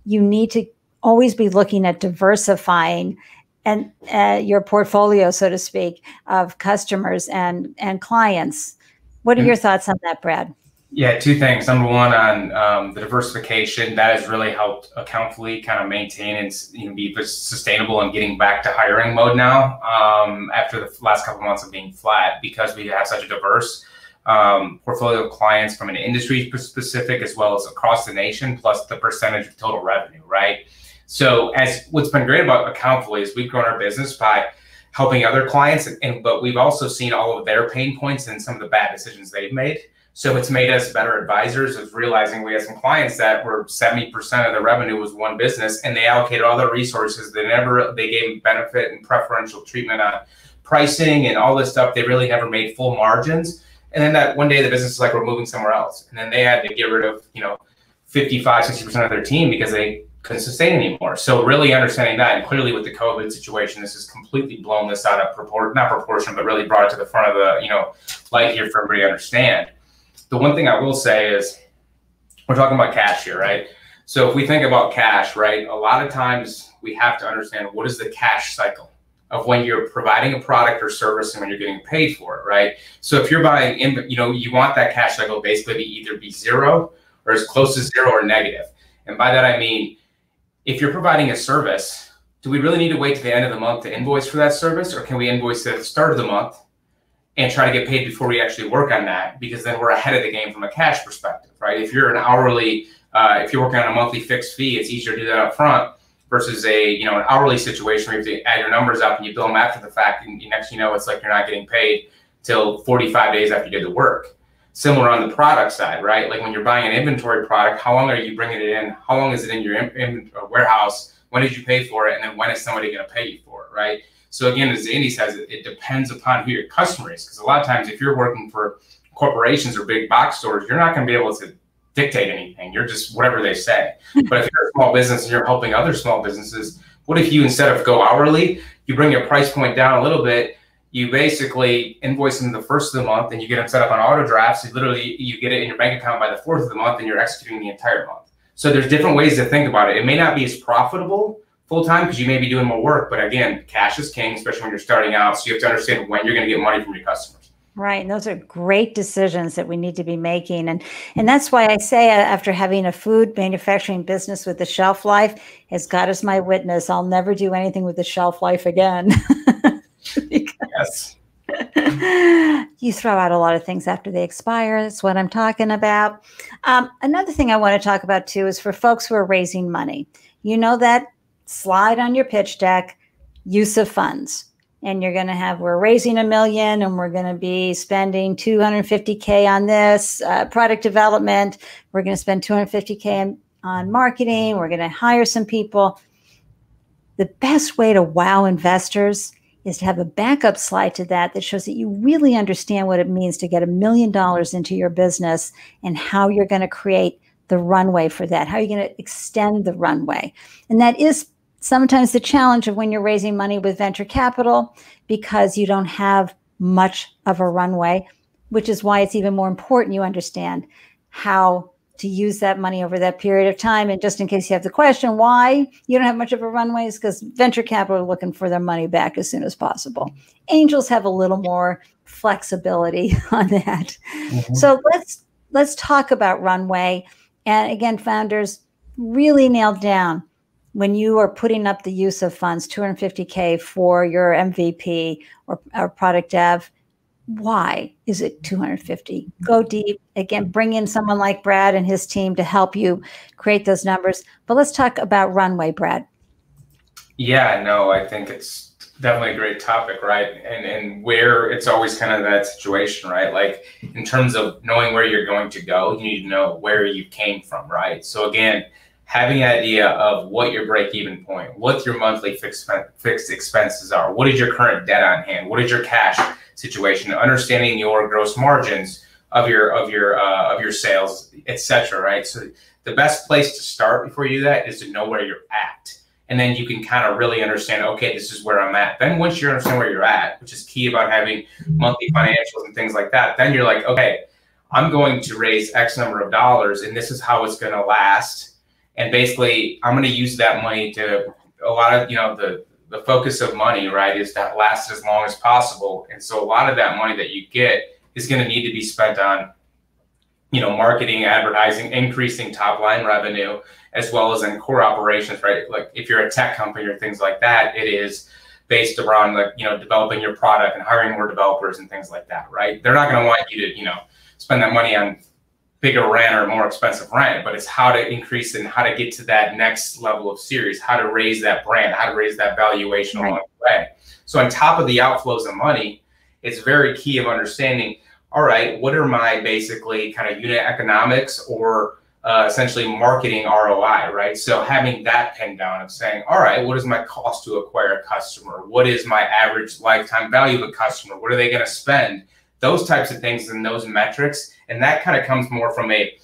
You need to always be looking at diversifying and uh, your portfolio, so to speak, of customers and and clients. What are your thoughts on that, Brad? Yeah, two things. Number one, on um, the diversification, that has really helped Accountfully kind of maintain and you know, be sustainable and getting back to hiring mode now um, after the last couple months of being flat because we have such a diverse um, portfolio of clients from an industry specific as well as across the nation, plus the percentage of total revenue, right? So, as what's been great about Accountfully is we've grown our business by helping other clients, and but we've also seen all of their pain points and some of the bad decisions they've made so it's made us better advisors of realizing we had some clients that were 70% of the revenue was one business and they allocated all their resources. They never, they gave benefit and preferential treatment on pricing and all this stuff. They really never made full margins. And then that one day the business is like, we're moving somewhere else. And then they had to get rid of, you know, 55, 60% of their team because they couldn't sustain anymore. So really understanding that, and clearly with the COVID situation, this has completely blown this out of proportion, not proportion, but really brought it to the front of the, you know, light here for everybody to understand the one thing I will say is we're talking about cash here, right? So if we think about cash, right, a lot of times we have to understand what is the cash cycle of when you're providing a product or service and when you're getting paid for it, right? So if you're buying, in, you know, you want that cash cycle basically to either be zero or as close to zero or negative. And by that I mean, if you're providing a service, do we really need to wait to the end of the month to invoice for that service, or can we invoice at the start of the month and try to get paid before we actually work on that because then we're ahead of the game from a cash perspective, right? If you're an hourly, uh, if you're working on a monthly fixed fee, it's easier to do that up front versus a you know an hourly situation where you have to add your numbers up and you bill them after the fact, and next you know it's like you're not getting paid till 45 days after you did the work. Similar on the product side, right? Like when you're buying an inventory product, how long are you bringing it in? How long is it in your in, in uh, warehouse? When did you pay for it? And then when is somebody going to pay you for it, right? So again, as Ande says, it, it depends upon who your customer is. Because a lot of times, if you're working for corporations or big box stores, you're not going to be able to dictate anything. You're just whatever they say. Hmm. but if you're a small business and you're helping other small businesses, what if you instead of go hourly, you bring your price point down a little bit? You basically invoice them the first of the month, and you get them set up on auto drafts. You literally you get it in your bank account by the fourth of the month, and you're executing the entire month. So there's different ways to think about it. It may not be as profitable full time because you may be doing more work. But again, cash is king, especially when you're starting out. So you have to understand when you're going to get money from your customers. Right, and those are great decisions that we need to be making, and and that's why I say uh, after having a food manufacturing business with the shelf life, as God is my witness, I'll never do anything with the shelf life again. yes. you throw out a lot of things after they expire. That's what I'm talking about. Um, another thing I want to talk about too is for folks who are raising money. You know that slide on your pitch deck use of funds and you're going to have we're raising a million and we're going to be spending 250k on this uh, product development we're going to spend 250k on, on marketing we're going to hire some people the best way to wow investors is to have a backup slide to that that shows that you really understand what it means to get a million dollars into your business and how you're going to create the runway for that how are you're going to extend the runway. And that is sometimes the challenge of when you're raising money with venture capital because you don't have much of a runway, which is why it's even more important you understand how to use that money over that period of time. And just in case you have the question why you don't have much of a runway is because venture capital are looking for their money back as soon as possible. Angels have a little more flexibility on that. Mm-hmm. So let's let's talk about runway. And again, founders really nailed down when you are putting up the use of funds 250k for your mvp or, or product dev why is it mm-hmm. 250 go deep. Again bring in someone like brad and his team to help you create those numbers. But let's talk about runway brad. Yeah no i think it's definitely a great topic right? And and where it's always kind of that situation right? Like in terms of knowing where you're going to go you need to know where you came from right? So again having an idea of what your break-even point, what your monthly fixed fixed expenses are, what is your current debt on hand, what is your cash situation, understanding your gross margins of your of your uh, of your sales, etc. Right. So the best place to start before you do that is to know where you're at. and then you can kind of really understand okay this is where i'm at then once you understand where you're at which is key about having monthly financials and things like that then you're like okay i'm going to raise x number of dollars and this is how it's going to last and basically i'm going to use that money to a lot of you know the the focus of money right is that lasts as long as possible. And so a lot of that money that you get is going to need to be spent on you know marketing advertising increasing top line revenue as well as in core operations right? Like if you're a tech company or things like that it is based around like you know developing your product and hiring more developers and things like that right? They're not going to want you to you know spend that money on bigger rent or more expensive rent but it's how to increase and how to get to that next level of series how to raise that brand how to raise that valuation right. along the way so on top of the outflows of money it's very key of understanding all right, what are my basically kind of unit economics or uh, essentially marketing ROI, right? So having that pinned down of saying, all right, what is my cost to acquire a customer? What is my average lifetime value of a customer? What are they going to spend? Those types of things and those metrics. And that kind of comes more from a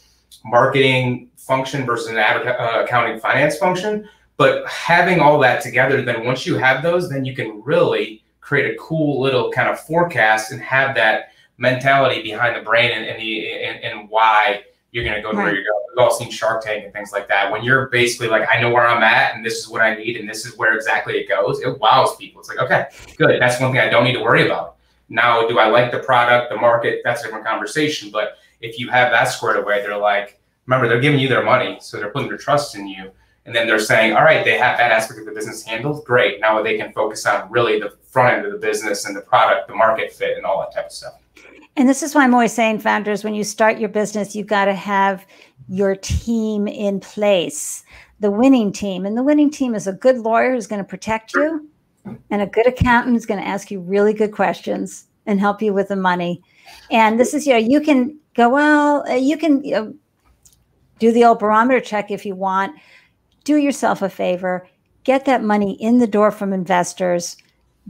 marketing function versus an uh, accounting finance function. But having all that together, then once you have those, then you can really create a cool little kind of forecast and have that mentality behind the brain and, and the and, and why you're going to go to right. where you're going. We've all seen Shark Tank and things like that. When you're basically like, I know where I'm at, and this is what I need, and this is where exactly it goes. It wows people. It's like, okay, good. That's one thing I don't need to worry about. Now, do I like the product, the market? That's a different conversation. But if you have that squared away, they're like, remember, they're giving you their money, so they're putting their trust in you. And then they're saying, all right, they have that aspect of the business handled. Great. Now they can focus on really the front end of the business and the product, the market fit, and all that type of stuff. And this is why I'm always saying, founders, when you start your business, you've got to have your team in place, the winning team. And the winning team is a good lawyer who's going to protect you, and a good accountant is going to ask you really good questions and help you with the money. And this is, you know, you can go, well, uh, you can you know, do the old barometer check if you want. Do yourself a favor, get that money in the door from investors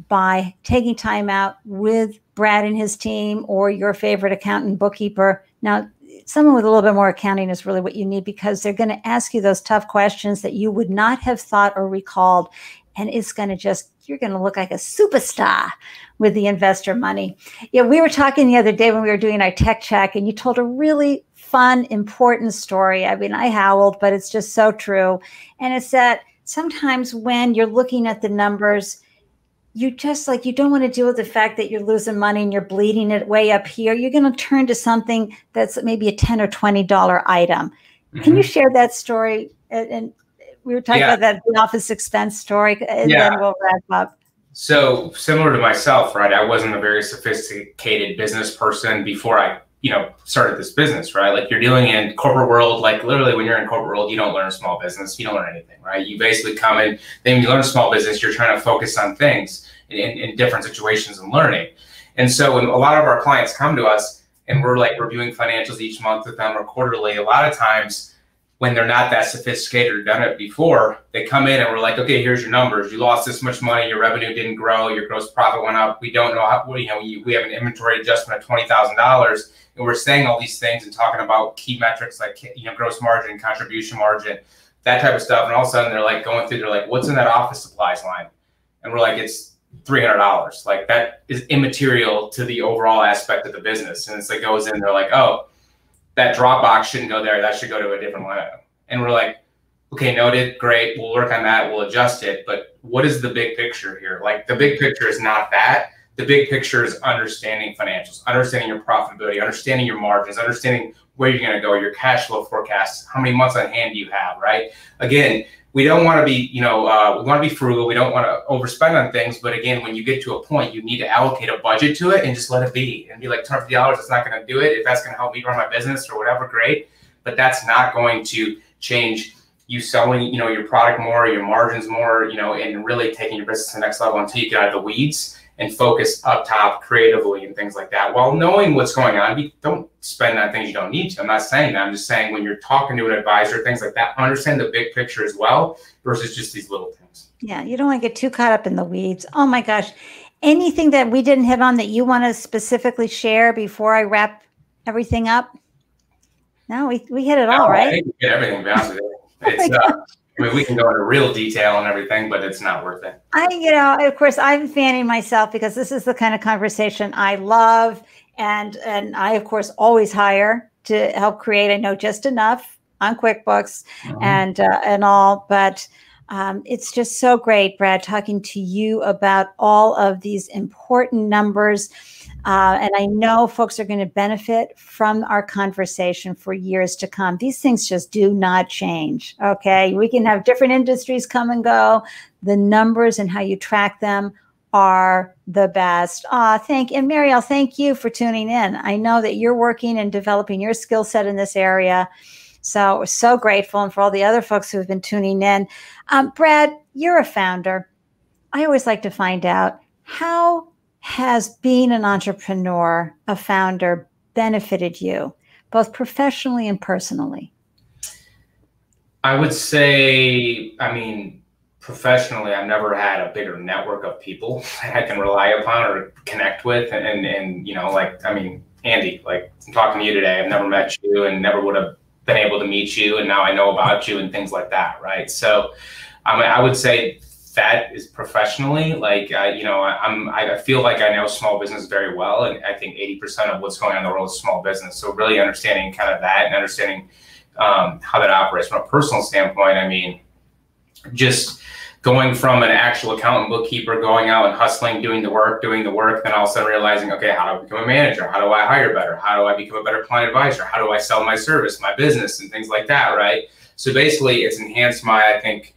by taking time out with Brad and his team or your favorite accountant bookkeeper. Now, someone with a little bit more accounting is really what you need because they're going to ask you those tough questions that you would not have thought or recalled. And it's going to just, you're going to look like a superstar with the investor money. Yeah, we were talking the other day when we were doing our tech check, and you told a really fun, important story. I mean, I howled, but it's just so true. And it's that sometimes when you're looking at the numbers, you just like you don't want to deal with the fact that you're losing money and you're bleeding it way up here you're going to turn to something that's maybe a 10 or 20 dollar item mm-hmm. can you mm-hmm. share that story and, and we were talking yeah. about that office expense story and yeah. then we'll wrap up so similar to myself right i wasn't a very sophisticated business person before i you know started this business right like you're dealing in corporate world like literally when you're in corporate world you don't learn small business you don't learn anything right you basically come in then you learn small business you're trying to focus on things in, in different situations and learning and so when a lot of our clients come to us and we're like reviewing financials each month with them or quarterly a lot of times when they're not that sophisticated or done it before, they come in and we're like, okay, here's your numbers. You lost this much money. Your revenue didn't grow. Your gross profit went up. We don't know how, you know, we have an inventory adjustment of $20,000 and we're saying all these things and talking about key metrics like you know gross margin, contribution margin, that type of stuff. And all of a sudden they're like going through, they're like, what's in that office supplies line? And we're like, it's three hundred dollars. Like that is immaterial to the overall aspect of the business. And it's like goes in, they're like, oh, that Dropbox shouldn't go there. That should go to a different item. And we're like, okay, noted, great. We'll work on that. We'll adjust it. But what is the big picture here? Like the big picture is not that the big picture is understanding financials, understanding your profitability, understanding your margins, understanding where you're going to go, your cash flow forecasts, how many months on hand you have, right? Again, we don't want to be, you know, uh, we want to be frugal. We don't want to overspend on things. But again, when you get to a point, you need to allocate a budget to it and just let it be and be like, $250, it's not going to do it. If that's going to help me run my business or whatever, great. But that's not going to change you selling, you know, your product more, your margins more, you know, and really taking your business to the next level until you get out of the weeds and focus up top creatively and things like that while knowing what's going on. don't spend on things you don't need to. I'm not saying that. I'm just saying when you're talking to an advisor, things like that, understand the big picture as well versus just these little things. Yeah, you don't want to get too caught up in the weeds. Oh my gosh. Anything that we didn't hit on that you want to specifically share before I wrap everything up? No, we, we hit it all, right? I think we hit everything, It's, oh uh, I mean, we can go into real detail and everything, but it's not worth it. I, you know, of course, I'm fanning myself because this is the kind of conversation I love, and and I, of course, always hire to help create. I know just enough on QuickBooks mm-hmm. and uh, and all, but um, it's just so great, Brad, talking to you about all of these important numbers. Uh, and I know folks are going to benefit from our conversation for years to come. These things just do not change. Okay. We can have different industries come and go. The numbers and how you track them are the best. Ah, thank you. and Marielle, thank you for tuning in. I know that you're working and developing your skill set in this area. So we're so grateful, and for all the other folks who have been tuning in. Um, Brad, you're a founder. I always like to find out how has being an entrepreneur, a founder, benefited you, both professionally and personally? I would say, I mean, professionally, I've never had a bigger network of people I can rely upon or connect with. And, and, you know, like, I mean, Ande, like I'm talking to you today, I've never met you and never would have been able to meet you. And now I know about you and things like that. Right. So I mean, I would say that is professionally like uh, you know I'm I feel like I know small business very well, and I think 80% of what's going on in the world is small business. So really understanding kind of that and understanding um, how that operates from a personal standpoint. I mean, just going from an actual accountant bookkeeper going out and hustling doing the work doing the work then all of a sudden realizing okay how do i become a manager how do i hire better how do i become a better client advisor how do i sell my service my business and things like that right so basically it's enhanced my i think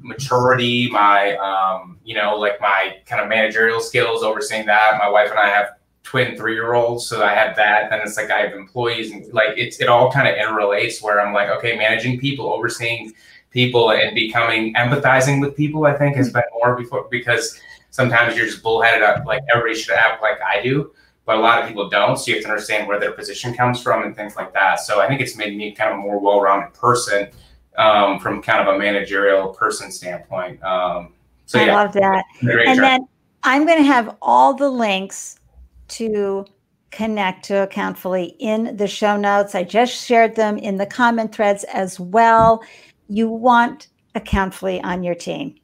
maturity, my um, you know, like my kind of managerial skills, overseeing that. My wife and I have twin three year olds, so I have that. Then it's like I have employees, and like it's it all kind of interrelates. Where I'm like, okay, managing people, overseeing people, and becoming empathizing with people. I think has been more before because sometimes you're just bullheaded up. Like everybody should act like I do. But a lot of people don't, so you have to understand where their position comes from and things like that. So I think it's made me kind of a more well-rounded person um, from kind of a managerial person standpoint. Um, so I yeah, love that. And job. then I'm going to have all the links to connect to Accountfully in the show notes. I just shared them in the comment threads as well. You want Accountfully on your team.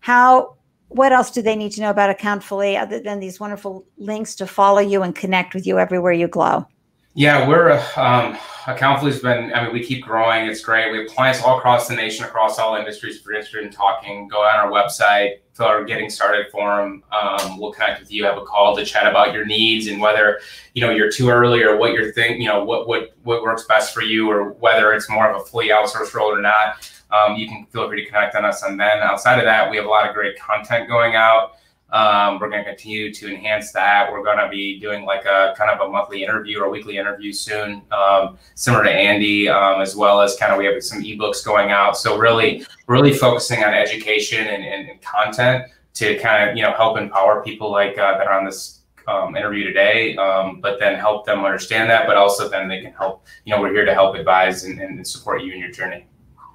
How what else do they need to know about Accountfully other than these wonderful links to follow you and connect with you everywhere you glow? Yeah, we're um, Accountfully's been. I mean, we keep growing. It's great. We have clients all across the nation, across all industries. If you're interested in talking, go on our website, fill our getting started form. Um, we'll connect with you. Have a call to chat about your needs and whether you know you're too early or what you're thinking. You know what what what works best for you, or whether it's more of a fully outsourced role or not. Um, you can feel free to connect on us. And then outside of that, we have a lot of great content going out. Um, we're going to continue to enhance that. We're going to be doing like a kind of a monthly interview or weekly interview soon, um, similar to Ande, um, as well as kind of we have some ebooks going out. So really, really focusing on education and, and, and content to kind of you know help empower people like uh, that are on this um, interview today, um, but then help them understand that, but also then they can help. You know, we're here to help advise and, and support you in your journey.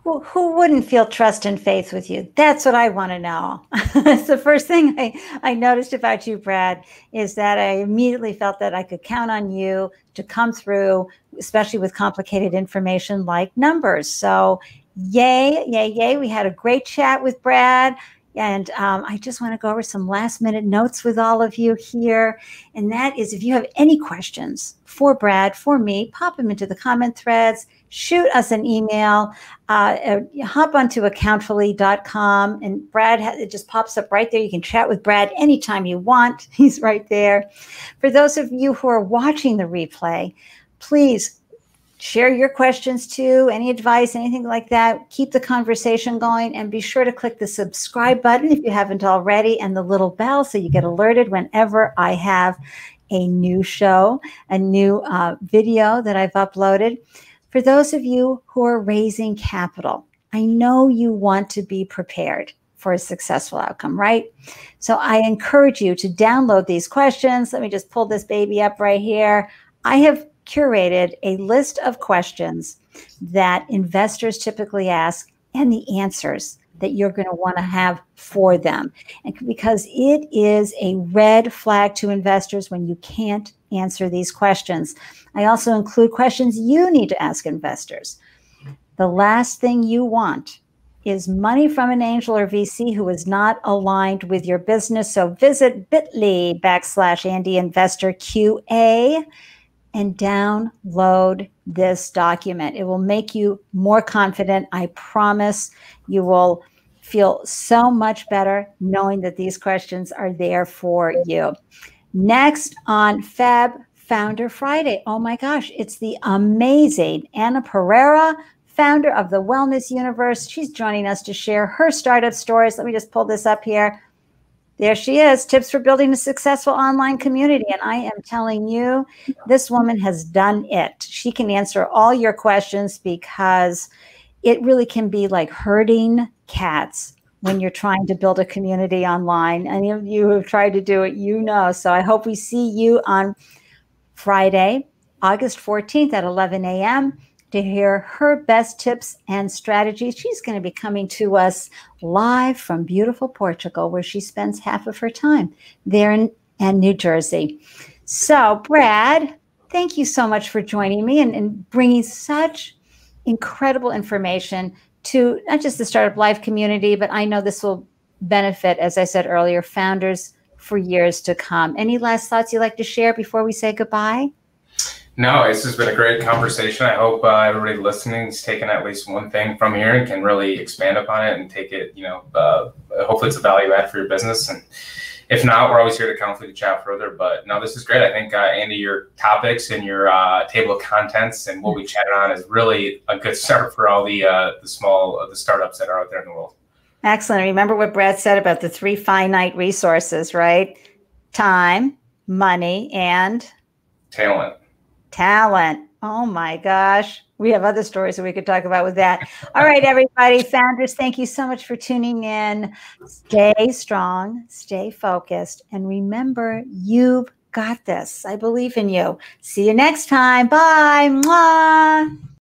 Who wouldn't feel trust and faith with you? That's what I want to know. That's the first thing I, I noticed about you, Brad, is that I immediately felt that I could count on you to come through, especially with complicated information like numbers. So, yay, yay, yay. We had a great chat with Brad. And um, I just want to go over some last minute notes with all of you here. And that is if you have any questions for Brad, for me, pop them into the comment threads shoot us an email, uh, uh, hop onto accountfully.com and Brad, it just pops up right there. You can chat with Brad anytime you want. He's right there. For those of you who are watching the replay, please share your questions too, any advice, anything like that. Keep the conversation going and be sure to click the subscribe button if you haven't already and the little bell so you get alerted whenever I have a new show, a new uh, video that I've uploaded. For those of you who are raising capital, I know you want to be prepared for a successful outcome, right? So I encourage you to download these questions. Let me just pull this baby up right here. I have curated a list of questions that investors typically ask and the answers that you're going to want to have for them. And because it is a red flag to investors when you can't answer these questions. I also include questions you need to ask investors. The last thing you want is money from an angel or VC who is not aligned with your business. So visit bit.ly backslash Ande Investor QA and download this document. It will make you more confident. I promise you will feel so much better knowing that these questions are there for you. Next on Fab Founder Friday. Oh my gosh, it's the amazing Anna Pereira, founder of the Wellness Universe. She's joining us to share her startup stories. Let me just pull this up here. There she is tips for building a successful online community. And I am telling you, this woman has done it. She can answer all your questions because it really can be like herding cats when you're trying to build a community online. Any of you who have tried to do it, you know. So I hope we see you on Friday, August 14th at 11 a.m to hear her best tips and strategies. She's going to be coming to us live from beautiful Portugal, where she spends half of her time there in and New Jersey. So, Brad, thank you so much for joining me and, and bringing such incredible information to not just the Startup life community, but I know this will benefit, as I said earlier, founders for years to come. Any last thoughts you'd like to share before we say goodbye? No, this has been a great conversation. I hope uh, everybody listening is taking at least one thing from here and can really expand upon it and take it. You know, uh, hopefully it's a value add for your business. And if not, we're always here to conflict to chat further. But no, this is great. I think uh, Ande, your topics and your uh, table of contents and what we chatted on is really a good start for all the uh, the small uh, the startups that are out there in the world. Excellent. Remember what Brad said about the three finite resources, right? Time, money, and talent talent. Oh my gosh. We have other stories that we could talk about with that. All right, everybody, founders, thank you so much for tuning in. Stay strong, stay focused, and remember, you've got this. I believe in you. See you next time. Bye. Mwah.